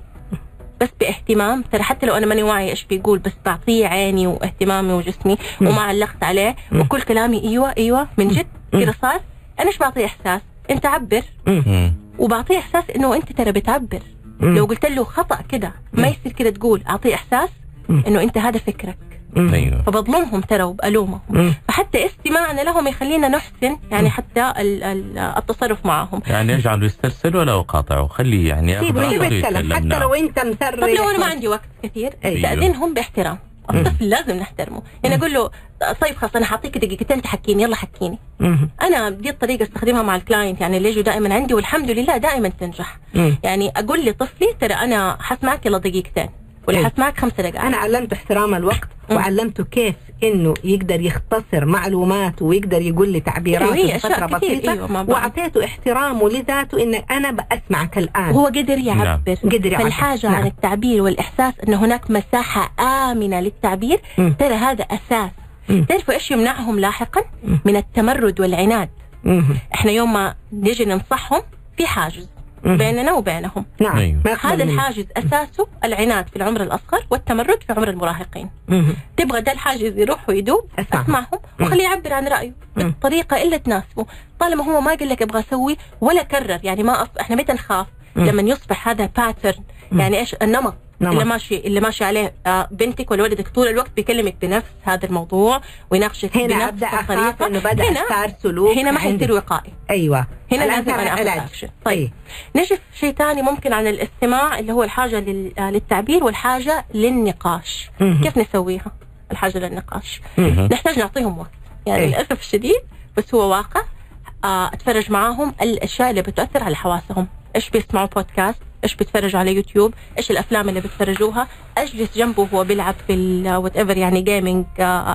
بس باهتمام ترى حتى لو أنا ماني واعي إيش بيقول بس بعطيه عيني واهتمامي وجسمي. وما علقت عليه. وكل كلامي إيوه إيوه من جد. كذا صار أنا إيش بعطيه إحساس أنت عبر. وبعطيه إحساس إنه أنت ترى بتعبر. لو قلت له خطأ كده ما يصير كده تقول أعطيه إحساس. إنه أنت هذا فكرك. أيوه. فبظلمهم ترى وبألومهم. مم. فحتى استماعنا لهم يخلينا نحسن يعني حتى ال- ال- التصرف معهم. يعني اجعله يسترسل ولا اقاطعه خليه يعني سيبه يتكلم حتى. لو أنت مسرح طب لو أنا ما عندي وقت كثير. استاذنهم باحترام. الطفل لازم نحترمه. يعني أقول له طيب خلاص أنا حاعطيك دقيقتين تحكيني يلا حكيني. مم. أنا دي الطريقة أستخدمها مع الكلاينت يعني اللي يجوا دائما عندي والحمد لله دائما تنجح. مم. يعني أقول لطفلي ترى أنا حسمعك يلا دقيقتين. إيه. حسمعك خمسة دقائق أنا علمته احترام الوقت. وعلمته كيف إنه يقدر يختصر معلومات ويقدر يقول لي تعبيراته أيوة، فتره بسيطة أيوة،. وأعطيته احترامه لذاته إن أنا بسمعك الآن وهو قدر يعبر قدر يعبر. فالحاجة نعم. عن التعبير والإحساس أن هناك مساحة آمنة للتعبير مم. ترى هذا أساس مم. تعرفوا إيش يمنعهم لاحقا مم. من التمرد والعناد مم. إحنا يوم ما نجي ننصحهم في حاجز. بيننا وبينهم نعم يقبل هذا. الحاجز أساسه العناد في العمر الأصغر والتمرد في عمر المراهقين مم. تبغى ده الحاجز يروح ويدوب. اسمعهم وخليه يعبر عن رأيه. بالطريقة اللي تناسبه طالما هو ما قال لك أبغى أسوي ولا كرر يعني ما أف... إحنا متى نخاف. لما يصبح هذا pattern يعني إيش؟ النمط. نمط. اللي ماشي اللي ماشي عليه. آه، بنتك ولا ولدك طول الوقت بيكلمك بنفس هذا الموضوع ويناقشك هنا بنفس هذه الطريقة. إنه بدأ هنا صار سلوك هنا ما. حيصير وقائي. أيوه. هنا لازم أنا أخذ علاج. اكشن طيب. طيب نجي في شيء ثاني ممكن عن الاستماع اللي هو الحاجة آه، للتعبير والحاجة للنقاش. مهم. كيف نسويها؟ الحاجة للنقاش. مهم. نحتاج نعطيهم وقت. يعني إيه. للأسف الشديد بس هو واقع. آه، أتفرج معاهم الأشياء اللي بتاثر على حواسهم. إيش بيسمعوا بودكاست إيش بيتفرجوا على يوتيوب إيش الأفلام اللي بيتفرجوها أجلس جنبه وهو بيلعب في whatever يعني gaming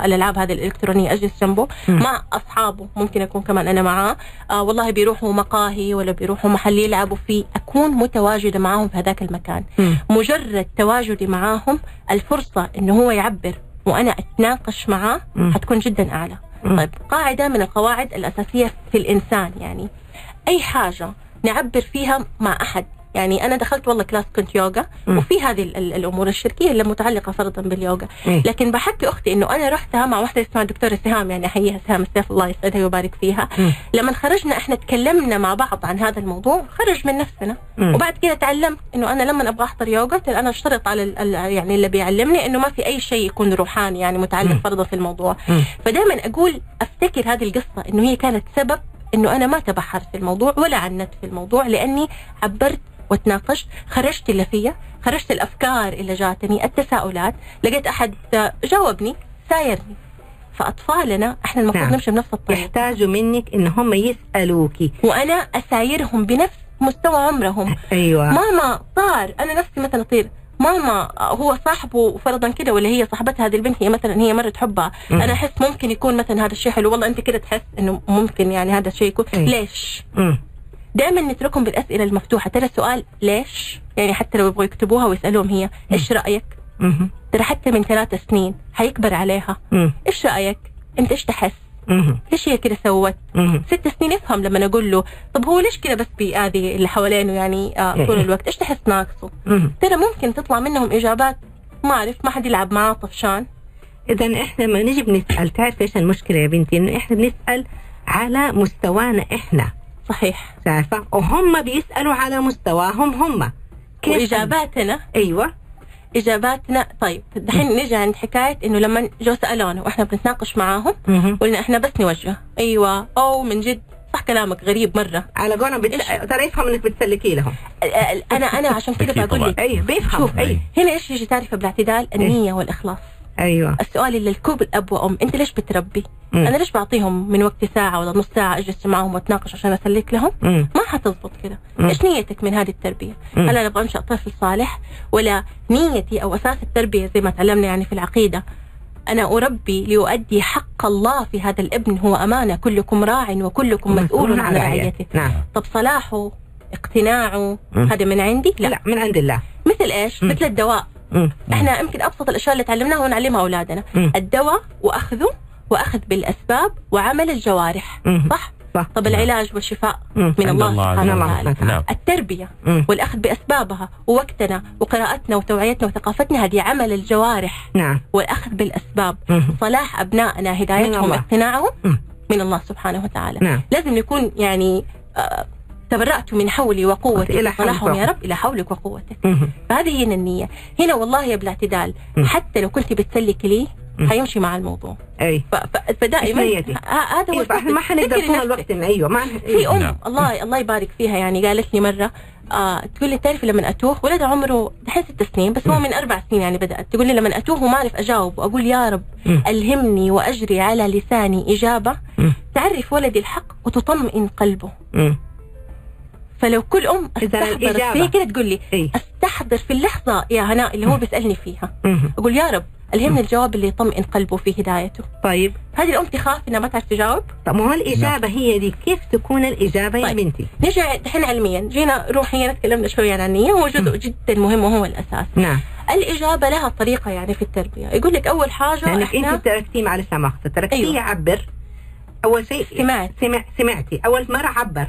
الألعاب هذه الإلكترونية أجلس جنبه. مع أصحابه ممكن أكون كمان أنا معاه آه والله بيروحوا مقاهي ولا بيروحوا محل يلعبوا فيه أكون متواجدة معاهم في هذاك المكان. مجرد تواجدي معاهم الفرصة إنه هو يعبر وأنا أتناقش معاه. حتكون جدا أعلى. طيب قاعدة من القواعد الأساسية في الإنسان يعني أي حاجة نعبر فيها مع أحد يعني أنا دخلت والله كلاس كنت يوغا مم. وفي هذه ال- ال- الأمور الشركيه اللي متعلقة فرضا باليوغا. لكن بحكي أختي إنه أنا رحتها مع واحدة اسمها الدكتوره سهام يعني احييها سهام السيف الله يسعدها ويبارك فيها مم. لما خرجنا إحنا تكلمنا مع بعض عن هذا الموضوع خرج من نفسنا مم. وبعد كده تعلمت إنه أنا لما أبغى أحضر يوغا أنا أشترط على يعني اللي بيعلمني إنه ما في أي شيء يكون روحاني يعني متعلق. فرضا في الموضوع. فدائما أقول أفتكر هذه القصة إنه هي كانت سبب إنه أنا ما تبحرت في الموضوع ولا عنت في الموضوع لأني عبرت وتناقشت خرجت اللي فيا خرجت الأفكار اللي جاتني التساؤلات لقيت أحد جاوبني سايرني. فأطفالنا إحنا المفروض نعم. نمشي بنفس الطريق. يحتاجوا منك إن هم يسالوكي وأنا أسايرهم بنفس مستوى عمرهم. أيوه. ماما طار أنا نفسي مثلا أطير. ماما هو صاحبه فرضا كده ولا هي صاحبتها هذه البنت هي مثلا هي مرة تحبها مم. أنا أحس ممكن يكون مثلا هذا الشيء حلو. والله أنت كده تحس إنه ممكن يعني هذا الشيء يكون. أي. ليش؟ مم. دائما نتركهم بالأسئلة المفتوحة. ترى السؤال ليش؟ يعني حتى لو يبغوا يكتبوها ويسألوهم هي إيش رأيك. ترى حتى من ثلاث سنين حيكبر عليها. إيش رأيك؟ أنت إيش تحس. ليش هي كده سوت. ست سنين يفهم لما أقول له طب هو ليش كده بس بيأذي اللي حوالينه يعني آه طول إيه. الوقت؟ إيش تحس ناقصه. ترى ممكن تطلع منهم إجابات. ما أعرف ما حد يلعب معاه طفشان. اذا إحنا لما نجي بنسأل تعرف إيش المشكلة يا بنتي؟ إنه إحنا بنسأل على مستوانا إحنا. صحيح. عارفه وهم بيسألوا على مستواهم هم. وإجاباتنا؟ أيوه. إجاباتنا طيب دحين نجي عند حكاية إنه لما جو سألونا وإحنا بنتناقش معاهم. قلنا إحنا بس نوجه. أيوه. أو من جد صح كلامك غريب مرة. على قولهم بت... ترى يفهم إنك بتسلكي لهم. أنا أنا عشان كده أكيد بقول. لك. أيوه بيفهم شوف أيوه. هنا إيش يجي تعرف بالاعتدال؟ النية والإخلاص. أيوه. السؤال اللي الكل اب وأم أنت ليش بتربي؟ مم. أنا ليش بعطيهم من وقتي ساعة ولا نص ساعة أجلس معاهم وأتناقش عشان أسلك لهم؟ مم. ما حتزبط كده. إيش نيتك من هذه التربية؟ مم. هل أنا أبغى انشا طفل صالح؟ ولا نيتي أو أساس التربية زي ما تعلمنا يعني في العقيدة أنا أربي ليؤدي حق الله في هذا الابن هو أمانة كلكم راع وكلكم مسؤول عن رعيته. نعم. طب صلاحه اقتناعه مم. هذا من عندي؟ لا, لا من عند الله. مثل إيش؟ مم. مثل الدواء. مم. إحنا يمكن ابسط الاشياء اللي تعلمناها ونعلمها اولادنا مم. الدواء واخذه واخذ بالاسباب وعمل الجوارح مم. صح صح طب العلاج والشفاء مم. من الله الله سبحانه. وتعالى نعم. نعم التربية مم. والأخذ بأسبابها ووقتنا وقراءتنا وتوعيتنا وثقافتنا هذه عمل الجوارح نعم والأخذ بالأسباب مم. صلاح أبنائنا من هدايتهم الله. اقتناعهم. من الله سبحانه وتعالى نعم لازم نكون يعني آه، تبرأت من حولي وقوتي إلى صلاحهم حولك يا رب إلى حولك وقوتك. فهذه هنا النية هنا والله يا بالاعتدال. حتى لو كنت بتسلك لي. حيمشي مع الموضوع أي فدائما هذا هو أيوه فاحنا ما. حنقدر طول. الوقت أيوه ما في أم نعم. الله الله يبارك فيها يعني قالت لي مرة آه تقول لي تعرفي لما أتوه ولدها عمره دحين ست سنين بس هو من أربع سنين يعني بدأت تقول لي لما أتوه وما أعرف اجاوب واقول يا رب. ألهمني وأجري على لساني إجابة. تعرف ولدي الحق وتطمئن قلبه. فلو كل أم استحضرت الإجابة. فيه كده تقول لي اي أستحضر في اللحظة يا هناء اللي هو بيسألني فيها. مم. أقول يا رب الهمني الجواب اللي يطمئن قلبه في هدايته. طيب. هذه الأم تخاف إنها ما تعرف تجاوب؟ طب ما هو الإجابة هي دي. كيف تكون الإجابة يا طيب. بنتي؟ نرجع الحين علميا. جينا روحيا تكلمنا شوي عن النية. هو جزء جدا مهم وهو الأساس. نعم. الإجابة لها طريقة يعني في التربية. يقول لك أول حاجة لأنك إحنا انت تركتيه معلش مؤاخذه تركتيه أيوة. يعبر. أول شيء سمعت. سمع سمعتي. أول مرة عبر.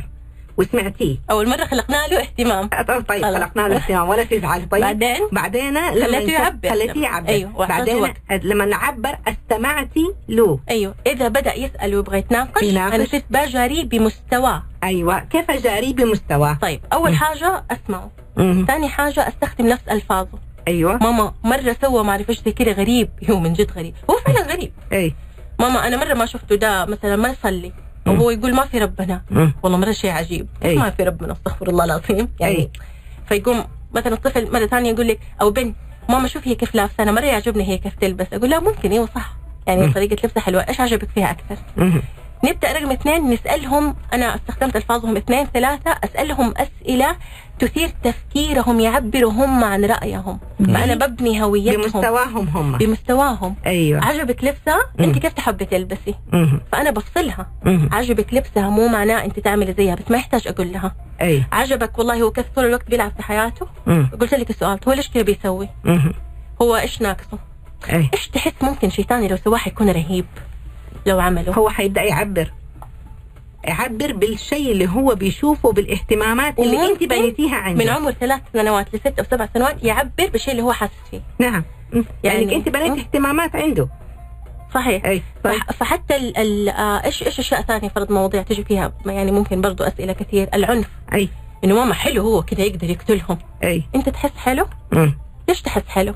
وسمعتيه. أول مرة خلقنا له اهتمام. طيب طيب خلاص. خلقنا له اهتمام. ولا تزعل طيب بعدين؟ بعدين لما انت- يعبر. خليتيه يعبر. وأعطيته بعدين وقت. لما نعبر استمعتي له. أيوه إذا بدأ يسأل ويبغى يتناقش. أنا صرت بجاري بمستواه أيوه كيف جاري بمستواه طيب أول حاجة أسمعه. مم. ثاني حاجة أستخدم نفس ألفاظه. أيوه. ماما مرة سوى ما أعرف إيش زي كده غريب. هو من جد غريب. هو فعلا غريب. اي ماما أنا مرة ما شفته ده مثلا ما يصلي. وهو يقول ما في ربنا. والله مرة شيء عجيب أي. ما في ربنا استغفر الله العظيم يعني أي. فيقوم مثلا الطفل مرة ثانية يقول لك أو بنت ماما شوف هي كيف لابسة أنا مرة يعجبني هي كيف تلبس أقول لا ممكن أيوه صح يعني مم. طريقة لبسها حلوة إيش عجبك فيها أكثر مم. نبدأ رقم اثنين نسألهم أنا استخدمت ألفاظهم اثنين ثلاثة أسألهم أسئلة تثير تفكيرهم يعبروا هم عن رأيهم. فأنا ببني هويتهم. بمستواهم هم. بمستواهم. أيوه. عجبك لبسها؟ أنت كيف تحبي تلبسي؟ مم. فأنا بفصلها. مم. عجبك لبسها مو معناه أنت تعملي زيها بس ما يحتاج أقول لها. أي. عجبك والله هو كيف طول الوقت بيلعب في حياته؟ مم. قلت لك السؤال هو ليش كذا بيسوي؟ مم. هو إيش ناقصه؟ أي. إيش تحس ممكن شيطاني لو سواه حيكون رهيب؟ لو عمله. هو حيبدأ يعبر. يعبر بالشيء اللي هو بيشوفه بالاهتمامات اللي انت بنيتيها عنده. من عمر ثلاث سنوات لست أو سبع سنوات يعبر بالشيء اللي هو حاسس فيه. نعم. يعني يعني- انت بنيت. اهتمامات عنده. صحيح. أي طيب. فح- فحتى ال ال آه، إيش إيش أشياء ثانية فرض مواضيع تجي فيها؟ يعني ممكن برضو أسئلة كثير. العنف. أي. إنه ماما حلو هو كذا يقدر يقتلهم. أي. أنت تحس حلو؟ مم. ليش تحس حلو؟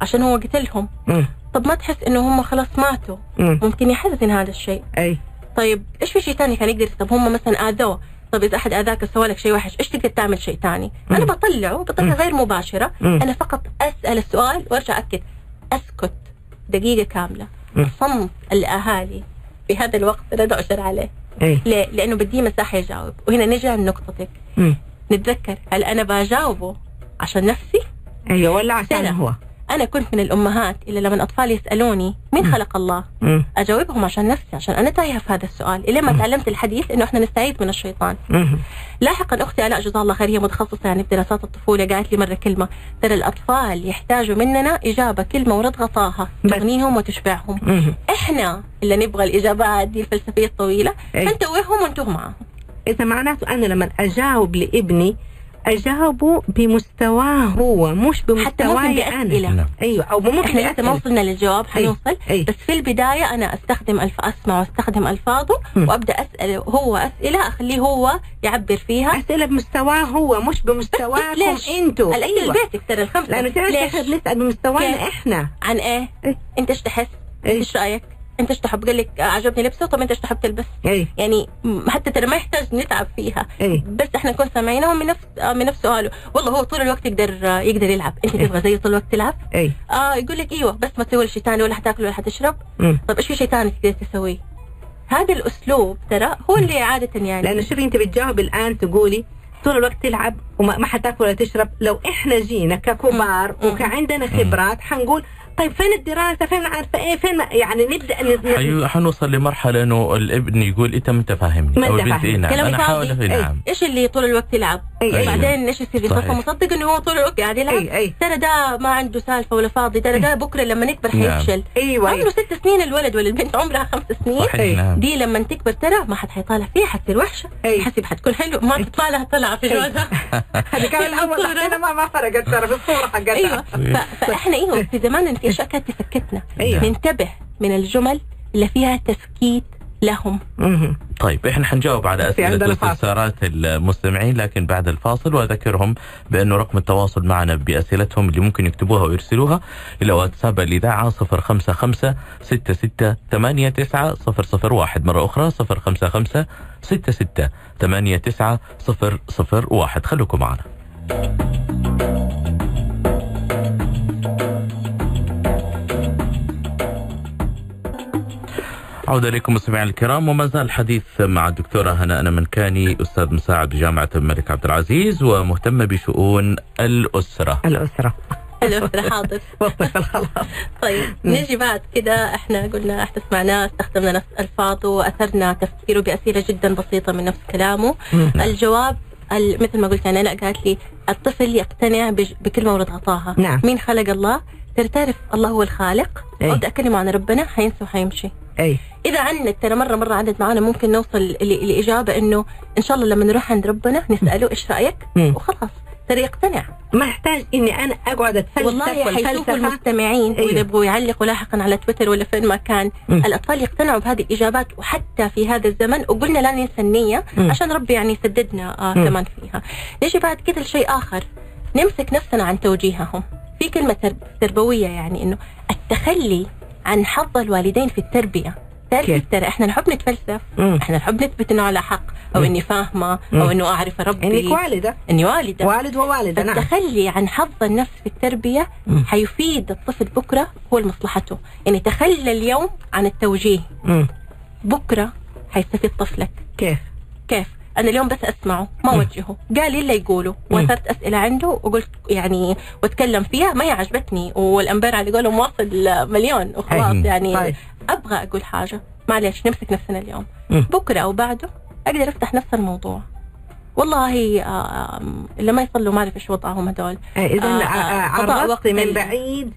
عشان هو قتلهم. مم. طب ما تحس إنه هم خلاص ماتوا. مم. ممكن يحزن هذا الشيء. أي. طيب إيش في شيء ثاني كان يقدر طب هم مثلا آذوه. طب إذا أحد آذاك سوى لك شيء وحش إيش تقدر تعمل شيء ثاني؟ أنا. بطلعه بطريقه غير مباشرة. مم. أنا فقط أسأل السؤال وأرجع أكد. أسكت دقيقة كاملة. صمت الأهالي في هذا الوقت لا اشر عليه. اي ليه؟ لأنه بديه مساحة يجاوب. وهنا نرجع لنقطتك. نتذكر هل أنا بجاوبه عشان نفسي؟ أيوه ولا عشان. هو؟ أنا كنت من الأمهات اللي لما الأطفال يسألوني مين. خلق الله مم. أجاوبهم عشان نفسي عشان أنا تايهة في هذا السؤال إلى ما تعلمت الحديث إنه إحنا نستعيذ من الشيطان مم. لاحقا أختي الاء جزاها الله خير هي متخصصة يعني في دراسات الطفولة قالت لي مرة كلمة ترى الأطفال يحتاجوا مننا إجابة كلمة ورد غطاها. تغنيهم وتشبعهم مم. إحنا اللي نبغى الإجابات دي الفلسفية الطويلة أي. فنتوههم وانتوه معهم إذا معناته أنا لما أجاوب لابني اجاوبه بمستواه هو مش بمستواي أنا نعم. أيوه أو ممكن إحنا لسه ما. وصلنا للجواب حنوصل أي. بس في البداية أنا أستخدم ألف أسمع وأستخدم ألفاظه مم. وأبدأ اساله هو أسئلة أخليه هو يعبر فيها أسئلة بمستواه هو مش بمستواكم ليش؟ أنتوا الاسئله بيتك ترى الخمسة لأنه تعرف؟ إحنا بنسأل بمستوانا؟ إحنا عن إيه؟ إيه. أنت إيش تحس؟ إيش رأيك؟ انت إيش تحب؟ قال لك آه، عجبني لبسه طب انت إيش تحب تلبس؟ اي يعني م- حتى ترى ما يحتاج نتعب فيها اي بس إحنا نكون سامعينهم من نفس آه، من نفس سؤاله والله هو طول الوقت يقدر آه، يقدر يلعب انت إيه. تبغى زيه طول الوقت تلعب؟ اي آه يقول لك إيوه بس ما تسوي شيء ثاني ولا حتاكل ولا حتشرب مم. طب إيش في شيء ثاني تقدر تسويه؟ هذا الأسلوب ترى هو اللي عادة يعني لأنه شوفي أنت بتجاوب الآن تقولي طول الوقت تلعب وما ما حتاكل ولا تشرب لو إحنا جينا ككبار. وكعندنا خبرات حنقول طيب فين الدراسة فين عارفة إيه فين يعني نبدأ حيو- حنوصل لمرحلة إنه الابن يقول انت ما انت فاهمني ما أو البنت. اي نعم كلام أنا أحاول. أفهم. إيه. نعم إيش اللي طول الوقت يلعب؟ أي، أي. بعدين إيش يصير. يصفى مصدق إنه هو طول الوقت قاعد يلعب اي اي ترى ده ما عنده سالفة ولا فاضي ترى ده بكرة لما يكبر نعم. حيفشل إيوه عمره ست سنين الولد ولا البنت عمرها خمس سنين إيه. نعم دي لما تكبر ترى ما حد حيطالع فيها حتصير وحشة. حسب حتكون حلو ما تطلع لها طلعه في. جوزها هذه كان. إحنا ما فرقت ترى في الصورة حقتها إيوه فإحنا إيوه في زماننا في اشياء كانت تسكتنا أيوة. ننتبه من الجمل اللي فيها تسكيت لهم. طيب إحنا حنجاوب على أسئلة. واستفسارات المستمعين لكن بعد الفاصل وأذكرهم بانه رقم التواصل معنا بأسئلتهم اللي ممكن يكتبوها ويرسلوها إلى واتساب الإذاعة 055 66 89 001 مرة أخرى 055 66 89 001 خليكم معنا عودة إليكم مستمعينا الكرام وما زال الحديث مع الدكتورة هناء نمنكاني أستاذ مساعد بجامعة الملك عبد العزيز ومهتمة بشؤون الأسرة. الأسرة. الأسرة حاضر طيب نجي بعد كده. إحنا قلنا إحنا سمعناه استخدمنا نفس الفاظه وأثرنا تفكيره بأسئلة جدا بسيطة من نفس كلامه. الجواب ال- مثل ما قلت أنا لا قالت لي الطفل يقتنع بكلمه ورد غطاها. نعم. مين خلق الله؟ ترى تعرف الله هو الخالق. أي. وابدا أكلمه عن ربنا حينسى وحيمشي. أي إذا عندك ترى مره مرة عدد معانا ممكن نوصل لإجابة إنه إن شاء الله لما نروح عند ربنا نسأله إيش رأيك مم. وخلاص ترى يقتنع ما احتاج إني أنا أقعد أتفلسف والله حيشوفوا المستمعين أيوة. وإذا يبغوا يعلقوا لاحقا على تويتر ولا فين ما كان مم. الأطفال يقتنعوا بهذه الإجابات وحتى في هذا الزمن وقلنا لا ننسى النية. عشان ربي يعني يسددنا آه. كمان فيها نيجي بعد كده لشيء آخر نمسك نفسنا عن توجيههم في كلمة ترب- تربوية يعني إنه التخلي عن حظ الوالدين في التربية تعرف كيف؟ ترى إحنا نحب نتفلسف مم. إحنا نحب نثبت إنه على حق أو مم. إني فاهمة. أو إنه أعرف ربي إنك والدة إني والدة والد ووالدة نعم التخلي عن حظ النفس في التربية مم. حيفيد الطفل بكرة هو لمصلحته يعني تخلى اليوم عن التوجيه مم. بكرة حيستفيد طفلك كيف كيف أنا اليوم بس أسمعه ما أوجهه قال لي اللي يقوله. مم. وأثرت أسئلة عنده وقلت يعني وأتكلم فيها ما هي عجبتني. والأنبار على قولهم واصل مليون. وخلاص. يعني طيب. أبغى أقول حاجة. معلش نمسك نفسنا اليوم. مم. بكرة أو بعده أقدر أفتح نفس الموضوع. والله آه، اللي ما يصلوا ما أعرف إيش وضعهم هدول. إذا آه، آه، قضاء عرضت وقت من بعيد.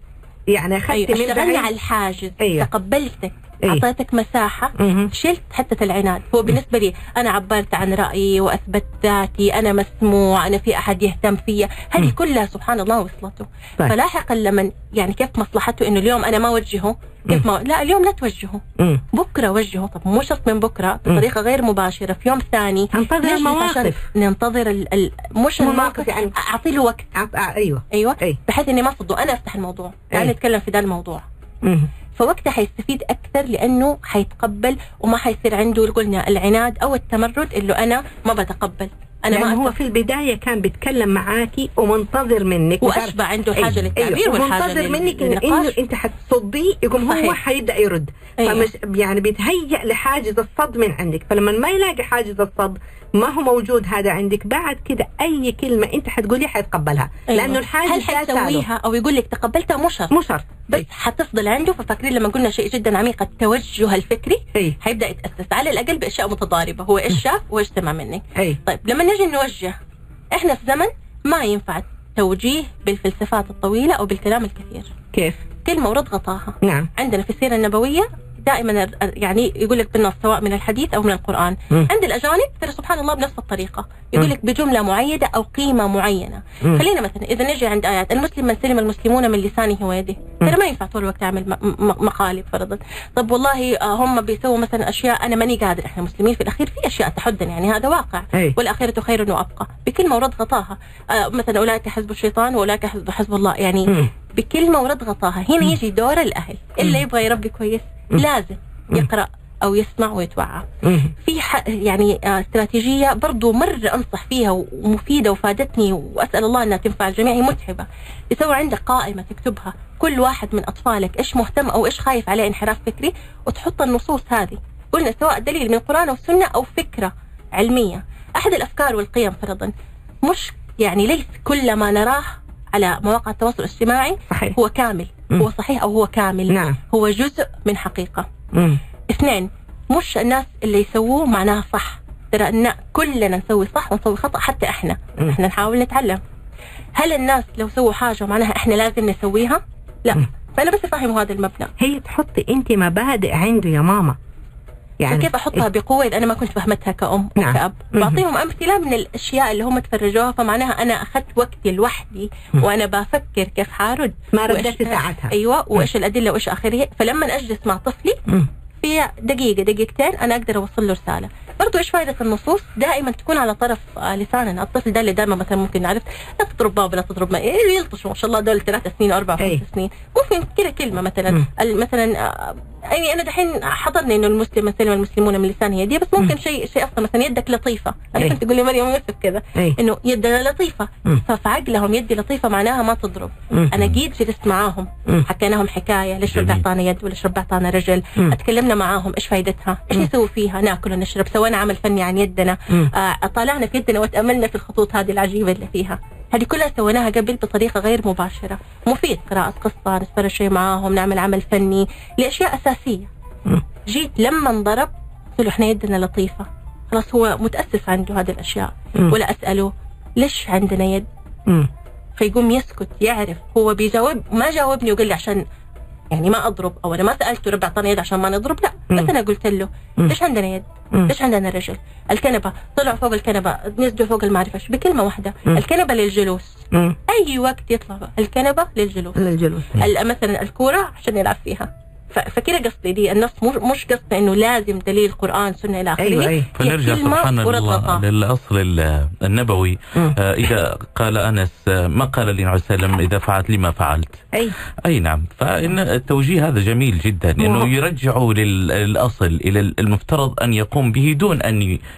يعني أخذت أيوه من اشتغلنا على بعيد الحاجز. أيوة. تقبلتك أيوة. أعطيتك مساحة. شلت حتى العناد هو بالنسبة لي أنا عبرت عن رأيي وأثبت ذاتي أنا مسموع أنا في أحد يهتم فيا هذه. كلها سبحان الله وصلته طيب. فلاحقا لما يعني كيف مصلحته إنه اليوم أنا ما اوجهه كيف ما لا اليوم لا توجهه مم. بكرة وجهه طب مو شرط من بكرة بطريقة غير مباشرة في يوم ثاني؟ عشان المواقف ننتظر ال... ال... مش مواقف الموقف يعني. أعطي له وقت آه، أيوه أيوه أي. بحيث إني ما اصده أنا أفتح الموضوع أي. نتكلم في ذا الموضوع مم. فوقتها حيستفيد أكثر لأنه حيتقبل وما حيصير عنده قلنا العناد أو التمرد اللي أنا ما بتقبل. أنا ما هو في البداية كان بيتكلم معاكي ومنتظر منك وأشبع عنده حاجة للتعبير أيوة. والحاجة ومنتظر منك إنه للنقاش؟ أنت حتصديه يقوم هو. حيبدأ يرد. أيوة. فمش يعني بيتهيأ لحاجز الصد من عندك. فلما ما يلاقي حاجز الصد ما هو موجود هذا عندك بعد كده أي كلمة أنت حتقوليها حيتقبلها. أيوة. لأنه الحاجز هل. حيسويها أو يقول لك تقبلتها؟ مو شرط. مو شرط. بس حتفضل عنده ففاكرين لما قلنا شيء جدا عميق التوجه الفكري حيبدأ يتاسس على الأقل بأشياء متضاربة. هو إيش شاف؟ وايش سمع منك؟ أي. طيب لما نجي نوجه. إحنا في زمن ما ينفع توجيه بالفلسفات الطويلة أو بالكلام الكثير. كيف؟ كلمة ورد غطاها. نعم. عندنا في السيرة النبوية دائما يعني يقول لك بالنص سواء من الحديث أو من القرآن. مم. عند الأجانب ترى سبحان الله بنفس الطريقة. يقول. لك بجملة معينة أو قيمة معينة. مم. خلينا مثلا إذا نجي عند آيات المسلم من سلم المسلمون من لسانه ويده. ترى ما ينفع طول الوقت أعمل مقالب فرضا. طب والله آه، هم بيسووا مثلا أشياء أنا ماني قادر إحنا مسلمين في الأخير في أشياء تحدنا يعني هذا واقع. أي. والاخره خير وأبقى. بكلمه ورد غطاها. آه، مثلا أولئك حزب الشيطان وأولئك حزب حزب الله. يعني مم. بكلمه ورد غطاها. هنا يجي دور الأهل. اللي يبغى يربي كويس. لازم يقرأ أو يسمع ويتوعى. في. يعني آه، استراتيجية برضو مره أنصح فيها ومفيدة وفادتني وأسأل الله إنها تنفع الجميع هي متعبة. تسوي عندك قائمة تكتبها. كل واحد من أطفالك إيش مهتم أو إيش خايف عليه انحراف فكري وتحط النصوص هذه. قلنا سواء دليل من القرآن أو السنة أو فكرة علمية. أحد الأفكار والقيم فرضا. مش يعني ليس كل ما نراه على مواقع التواصل الاجتماعي صحيح. هو كامل. مم. هو صحيح أو هو كامل. نعم. هو جزء من حقيقة. مم. اثنين مش الناس اللي يسووه معناها صح. ترى إن كلنا نسوي صح ونسوي خطأ حتى إحنا. مم. إحنا نحاول نتعلم. هل الناس لو سووا حاجة معناها إحنا لازم نسويها؟ لا. مم. فأنا بس افهموا هذا المبدا هي تحطي أنت مبادئ عنده يا ماما. يعني كيف أحطها بقوة إذا أنا ما كنت فهمتها كأم نعم. مهم. بعطيهم أمثلة من الأشياء اللي هم تفرجوها فمعناها أنا أخذت وقتي لوحدي. وأنا بفكر كيف حارد ما ردتي ساعتها. أيوه وإيش الأدلة وإيش آخره. فلما أجلس مع طفلي. في دقيقة دقيقتين أنا أقدر أوصل له رسالة. برضو إيش فائدة النصوص؟ دائما تكون على طرف لساننا. الطفل ده اللي دائما مثلا ممكن نعرف لا تضرب بابا لا تضرب ما إيه يلطش ما شاء الله دول ثلاث سنين أي. خمس سنين. ممكن كذا كلمة مثلا. مثلا يعني أنا دحين حضرني إنه المسلم سلم المسلمون من لسان يديه بس ممكن مم. شيء شيء أصلا مثلا يدك لطيفة أنا أي. كنت تقول لي مريم يوسف كذا اي إنه يدنا لطيفة مم. ففي عقلهم يدي لطيفة معناها ما تضرب. أنا جيت جلست معاهم. حكيناهم حكاية ليش جميل. أعطانا يد وليش ربي أعطانا رجل مم. اتكلمنا معاهم إيش فائدتها إيش. نسوي فيها ناكل ونشرب سوينا عمل فني عن يدنا. آه طالعنا في يدنا وتأملنا في الخطوط هذه العجيبة اللي فيها هذه كلها سويناها قبل بطريقة غير مباشرة مفيد قراءة قصة نتفرج شيء معاهم نعمل عمل فني لأشياء أساسية. جيت لما انضرب قلت له إحنا يدنا لطيفة خلاص هو متأسس عنده هذه الأشياء. ولا أسأله ليش عندنا يد. فيقوم يسكت يعرف هو بيجاوب ما جاوبني وقال لي عشان يعني ما أضرب أو أنا ما سألته ربي اعطاني يد عشان ما نضرب لا. بس أنا قلت له. ليش عندنا يد؟ ليش عندنا رجل؟ الكنبة طلعوا فوق الكنبة نزلوا فوق المعرفة؟ بكلمة واحدة. الكنبة للجلوس. أي وقت يطلع الكنبة للجلوس للجلوس مثلا الكورة عشان يلعب فيها فكده قصدي دي النص مش مش قصدي أنه لازم دليل قرآن سنة إلى آخره. أيوه أيوه. فنرجع سبحان الله ال- النبوي. آه، إذا قال أنس آه، ما قال لي عليه وسلم إذا فعلت لما فعلت؟ أي. أي نعم. فإن التوجيه هذا جميل جدا إنه هو- يرجعه لل- للأصل إلى المفترض أن يقوم به دون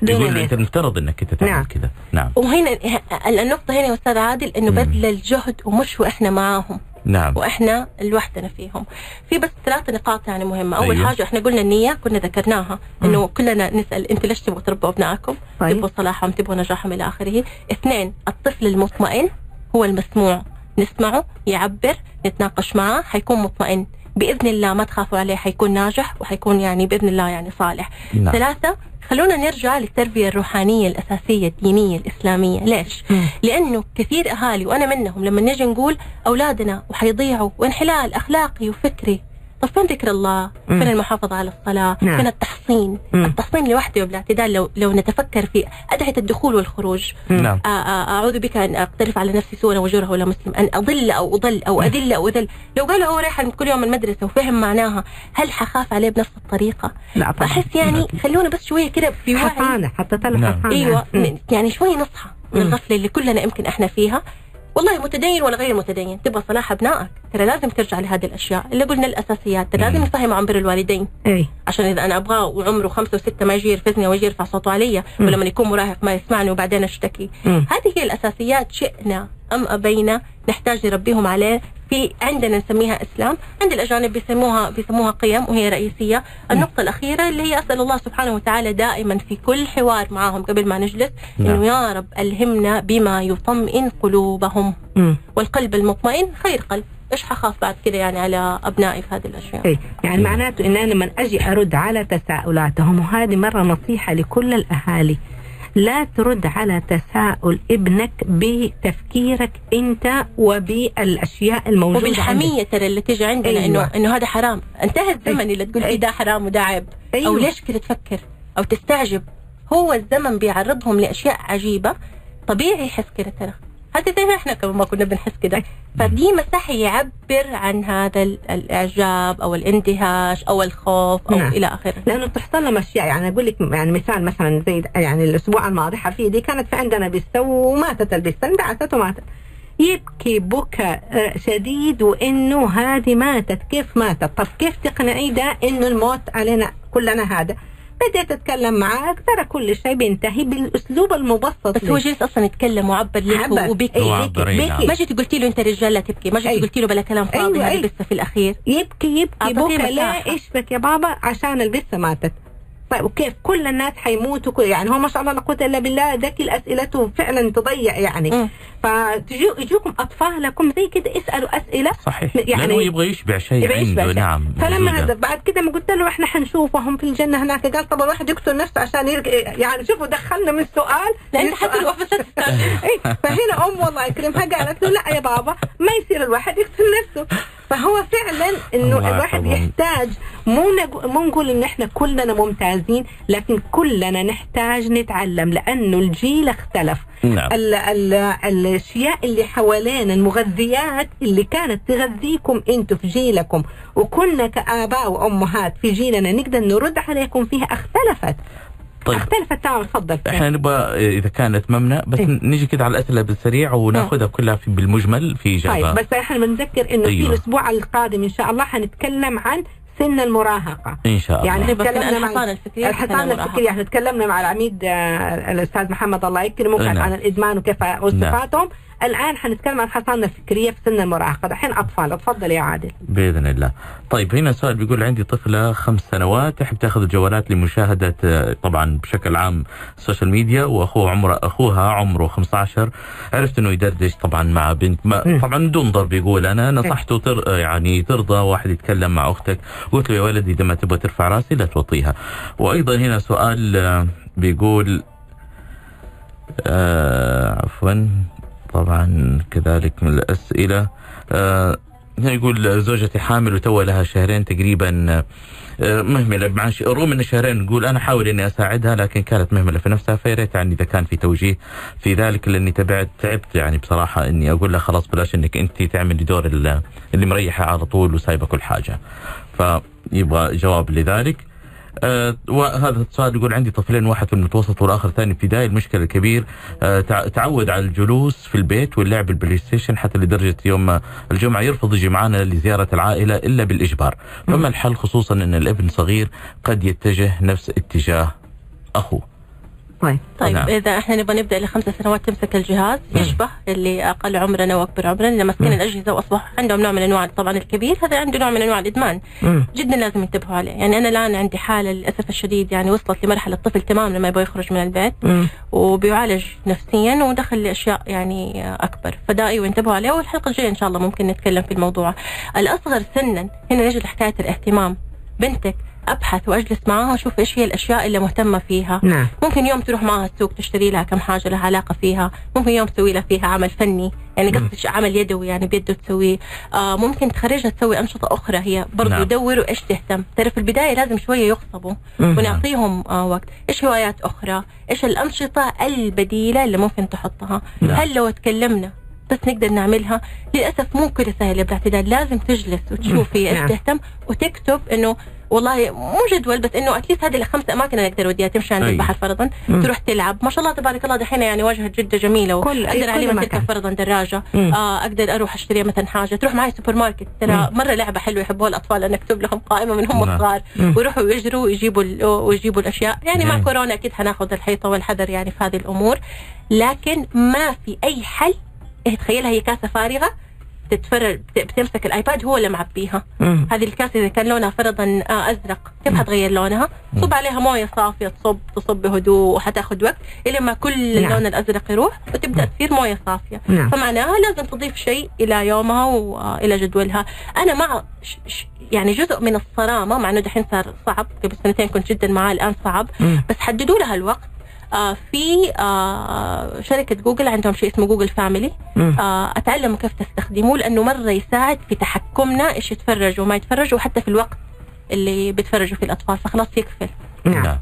دون يقول له أنت المفترض أنك أنت تعمل نعم. كذا. نعم. وهنا ه- النقطة هنا يا أستاذ عادل إنه مم. بذل الجهد ومش وإحنا معاهم. نعم وإحنا لوحدنا فيهم. في بس ثلاث نقاط يعني مهمة، أول أيوه. حاجة إحنا قلنا النية كنا ذكرناها إنه كلنا نسأل أنتوا ليش تبغوا تربوا أبنائكم؟ طيب. تبغوا صلاحهم، تبغوا نجاحهم إلى آخره. اثنين الطفل المطمئن هو المسموع، نسمعه، يعبر، نتناقش معه، حيكون مطمئن. بإذن الله ما تخافوا عليه حيكون ناجح وحيكون يعني بإذن الله يعني صالح. نعم. ثلاثة خلونا نرجع للتربية الروحانية الأساسية الدينية الإسلامية ليش؟ مم. لأنه كثير أهالي وأنا منهم لما نجي نقول أولادنا وحيضيعوا وانحلال أخلاقي وفكري طب فين ذكر الله؟ مم. فين المحافظة على الصلاة؟ نعم. فين التحصين؟ مم. التحصين لوحده بالاعتدال لو لو نتفكر في أدعية الدخول والخروج نعم آ- آ- أعوذ بك أن أقترف على نفسي سوءا وجره ولا مسلم أن أضل أو أضل أو أذل أو أذل لو قالوا هو رايح كل يوم المدرسة وفهم معناها هل حخاف عليه بنفس الطريقة؟ لا طبعا فأحس يعني خلونا بس شوية كده في وعي حصانة حتى طلع نعم. أيوه يعني شوي نصحى من. الغفلة اللي كلنا يمكن إحنا فيها والله متدين ولا غير متدين. تبغى صلاح أبنائك. ترى لازم ترجع لهذه الأشياء اللي قلنا الأساسيات. ترى لازم. نفهم عن بر الوالدين. أي. عشان إذا أنا أبغاه وعمره خمسة وستة ما يجي يرفزني ويجي يرفع صوته علي. ولما يكون مراهق ما يسمعني وبعدين أشتكي. هذه هي الأساسيات. شئنا أم أبينا نحتاج نربيهم عليه في عندنا نسميها إسلام. عند الأجانب بيسموها بيسموها قيم وهي رئيسية. النقطة الأخيرة اللي هي أسأل الله سبحانه وتعالى دائما في كل حوار معهم قبل ما نجلس نعم. إنه يا رب ألهمنا بما يطمئن قلوبهم. مم. والقلب المطمئن خير قلب. إيش حخاف بعد كده يعني على أبنائي في هذه الأشياء؟ اي يعني معناته ان أنا لما أجي أرد على تساؤلاتهم وهذه مرة نصيحة لكل الأهالي. لا ترد على تساؤل ابنك بتفكيرك انت وبالاشياء الموجودة. وبالحمية ترى اللي تيجي عندنا أيوة. إنه انه هذا حرام انتهى الزمن اللي تقول فيه ده حرام وده عيب أو أيوة. ليش كده تفكر أو تستعجب هو الزمن بيعرضهم لأشياء عجيبة طبيعي يحس كده ترى حتى زي ما إحنا كمان ما كنا بنحس كده. فدي مساحة يعبر عن هذا ال- الإعجاب أو الاندهاش أو الخوف أو نعم. إلى آخره. لأنه بتحصل لهم أشياء. يعني أقول لك يعني مثال مثلا زي يعني الأسبوع الماضي حفيدي دي كانت في عندنا بسه وماتت البسه اندعست وماتت. يبكي بكى آه، شديد وإنه هذه ماتت. كيف ماتت؟ طب كيف تقنعي ده إنه الموت علينا كلنا هذا؟ بديت أتكلم معاك ترى كل شيء بينتهي بالأسلوب المبسط بس هو ليه. جلس أصلا يتكلم وعبر لك. وبكي إيه،. نعم. ما جيت قلتي له أنت رجال لا تبكي ما جيت أي. قلتي له بلا كلام فاضي أيوة، هذا أي. بس في الأخير يبكي يبكي مساحة. لا إيش بك يا بابا عشان البسه ماتت طيب وكيف كل الناس حيموتوا كل- يعني هو ما شاء الله لا قوة إلا بالله ذكي اسئلته فعلا تضيع يعني مم. فتجوا يجوكم أطفالكم زي كده اسالوا أسئلة صحيح يعني- لأنه يبغى يشبع شيء عنده يشبع شيء. نعم فلما موجودة. بعد كده ما قلت له إحنا حنشوفهم في الجنة هناك قال طب الواحد يقتل نفسه عشان يرك... يعني شوفوا دخلنا من سؤال لأن حتى. الوقت اي فهنا أم الله يكرمها قالت له لا يا بابا ما يصير الواحد يقتل نفسه فهو فعلا إنه الواحد. يحتاج مو مو نقول إن إحنا كلنا ممتازين لكن كلنا نحتاج نتعلم لأنه الجيل اختلف. نعم. ال ال الأشياء اللي حوالينا المغذيات اللي كانت تغذيكم أنتم في جيلكم وكنا كآباء وأمهات في جيلنا نقدر نرد عليكم فيها اختلفت. طيب اختلفت تماما تفضل إحنا نبغى إذا كانت ممنع بس إيه. نجي كده على الأسئلة بالسريع وناخذها كلها في بالمجمل في طيب اجابه بس إحنا بنذكر إنه أيوة. في الأسبوع القادم إن شاء الله حنتكلم عن سن المراهقة إن شاء الله يعني في تكلمنا مع المراهقة. الفكرية إحنا تكلمنا مع العميد آه، الأستاذ محمد الله يكرمه كان نعم. عن الإدمان وكيف وصفاتهم الآن حنتكلم عن الحصانة الفكرية في سن المراهقة. الحين أطفال اتفضل يا عادل. بإذن الله. طيب هنا سؤال بيقول عندي طفلة خمس سنوات تحب تأخذ الجوالات لمشاهدة آه، طبعا بشكل عام السوشيال ميديا وأخوه عمره أخوها عمره 15 عرفت إنه يدردش طبعا مع بنت. ما مم. طبعا بدون ضرب يقول أنا نصحته تر آه، يعني ترضى واحد يتكلم مع أختك. قلت له يا ولدي إذا ما تبغى ترفع رأسي لا توطيها. وأيضا هنا سؤال آه، بيقول آه عفوا. طبعا كذلك من الأسئلة. آه يقول زوجتي حامل وتو لها شهرين تقريبا. آه، مهملة معاش. رغم إن شهرين نقول أنا أحاول إني أساعدها لكن كانت مهملة في نفسها فيا ريت يعني إذا كان في توجيه في ذلك لأني تعبت تعبت يعني بصراحة إني أقول لها خلاص بلاش إنك أنت تعملي دور ال- اللي مريحة على طول وسايبة كل حاجة. فيبغى جواب لذلك. آه وهذا السؤال يقول عندي طفلين واحد في المتوسط والآخر ثاني ابتدائي المشكلة الكبير آه تع- تعود على الجلوس في البيت واللعب البلاي ستيشن حتى لدرجة يوم الجمعة يرفض يجي معنا لزيارة العائلة إلا بالإجبار. فما الحل خصوصا إن الابن صغير قد يتجه نفس اتجاه أخوه. طيب. طيب نعم. إذا إحنا نبغى نبدأ لخمس سنوات تمسك الجهاز يشبه اللي أقل عمرنا وأكبر عمرنا اللي ماسكين الأجهزة واصبح عندهم نوع من أنواع طبعا الكبير هذا عنده نوع من أنواع الإدمان. مم. جدا لازم ينتبهوا عليه. يعني أنا الآن عندي حالة للأسف الشديد يعني وصلت لمرحلة الطفل تماما لما يبغى يخرج من البيت مم. وبيعالج نفسيا ودخل لأشياء يعني أكبر. فده أيوه انتبهوا عليه والحلقة الجاية إن شاء الله ممكن نتكلم في الموضوع. الأصغر سنا هنا نجي لحكايه الاهتمام. بنتك أبحث وأجلس معاها أشوف إيش هي الأشياء اللي مهتمة فيها. نعم. ممكن يوم تروح معها السوق تشتري لها كم حاجة لها علاقة فيها. ممكن يوم تسوي لها فيها عمل فني. يعني مم. قصدي عمل يدوي يعني بيده تسويه آه ممكن تخرجها تسوي أنشطة أخرى. هي برضو نعم. يدوروا إيش تهتم. ترى في البداية لازم شوية يخصبوا مم. ونعطيهم آه وقت. إيش هوايات أخرى؟ إيش الأنشطة البديلة اللي ممكن تحطها؟ نعم. هل لو تكلمنا بس نقدر نعملها؟ للأسف مو كده سهل يا بالاعتدال لازم تجلس وتشوفي إيش نعم. تهتم وتكتب إنه والله مو جدول بس إنه at least هذه الخمس أماكن أنا أقدر أوديها تمشي عند أي. البحر فرضا مم. تروح تلعب ما شاء الله تبارك الله دحين يعني واجهه جدة جميلة كل- أقدر كل عليها. تركب فرضا دراجة مم. آه أقدر أروح أشتري مثلا حاجة تروح معي سوبر ماركت ترى مرة لعبة حلوة يحبوها الأطفال إن أكتب لهم قائمة من هم نعم. صغار مم. ويروحوا يجروا ويجيبوا ال- ويجيبوا الأشياء يعني مع جميل. كورونا أكيد حناخذ الحيطة والحذر يعني في هذه الأمور لكن ما في أي حل إيه تخيلها هي كاسة فارغة تتفرج بت- بتمسك الآيباد هو اللي معبيها مم. هذه الكاسة إذا كان لونها فرضا آه أزرق كيف حتغير لونها؟ صب عليها موية صافية تصب تصب بهدوء وحتاخذ وقت إلى ما كل نعم. اللون الأزرق يروح وتبدأ تصير موية صافية نعم. فمعناها لازم تضيف شيء إلى يومها والى جدولها أنا مع ش- ش- يعني جزء من الصرامة مع إنه دحين صار صعب قبل سنتين كنت جدا معاه الآن صعب مم. بس حددوا لها الوقت آه في آه شركة جوجل عندهم شيء اسمه Google Family. آه اتعلموا كيف تستخدموه لأنه مرة يساعد في تحكمنا إيش يتفرج وما يتفرج وحتى في الوقت اللي بيتفرجوا فيه الأطفال فخلاص يكفل نعم.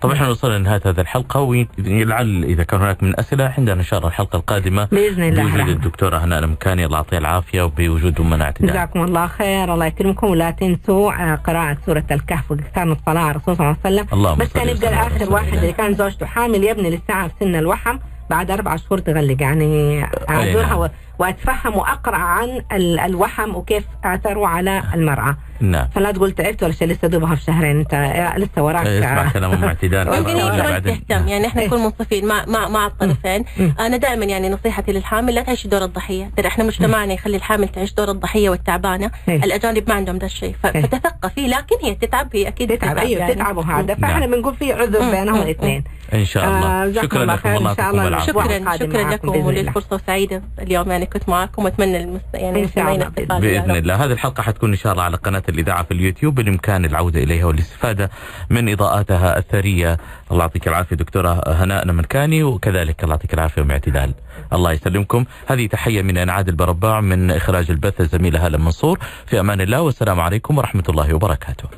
طبعا إحنا وصلنا لنهاية هذه الحلقة ولعل إذا كان هناك من أسئلة عندنا إن شاء الله الحلقة القادمة بإذن الله بوجود. الدكتورة هناء المكاني الله يعطيها العافية وبوجود أمنا اعتدال جزاكم الله خير الله يكرمكم ولا تنسوا آه، قراءة سورة الكهف وكان الصلاة على الرسول صلى الله عليه وسلم اللهم بس كان يبقى رسول واحد. اللي كان زوجته حامل يبني للساعة في سن الوحم بعد أربع شهور تغلق يعني أعذرها نعم. و- وأتفهم وأقرأ عن ال- الوحم وكيف أثره على المرأة نعم فلا تقول تعبت ولا شيء لسه دوبها في شهرين أنت آه، لسه وراك اسمع آه، كلام ام اعتدال ممكن هي. تهتم يعني إحنا نكون منصفين مع مع مع الطرفين. أنا دائما يعني نصيحتي للحامل لا تعيشي دور الضحية ترى إحنا مجتمعنا يخلي الحامل تعيش دور الضحية والتعبانة إيه. الأجانب ما عندهم ده الشيء إيه. فتثقفي لكن هي تتعب هي أكيد تتعب أيوه يعني. تتعب وهذا نعم. فإحنا بنقول في عذر. بينهم. الاثنين إن شاء آه، الله جزاكم شكرا لكم. الله شكرا شكرا لكم. وللفرصة سعيده اليوم يعني كنت معكم وأتمنى. يعني يا بإذن. الله. هذه الحلقة حتكون إن شاء الله على قناة الإذاعة في اليوتيوب بالإمكان العودة إليها والاستفادة من إضاءاتها الثرية. الله يعطيك العافية دكتورة هناء نمنكاني وكذلك الله يعطيك العافية ام اعتدال الله يسلمكم. هذه تحية من إنعاد البرباع من إخراج البث الزميله هاله منصور. في أمان الله والسلام عليكم ورحمة الله وبركاته.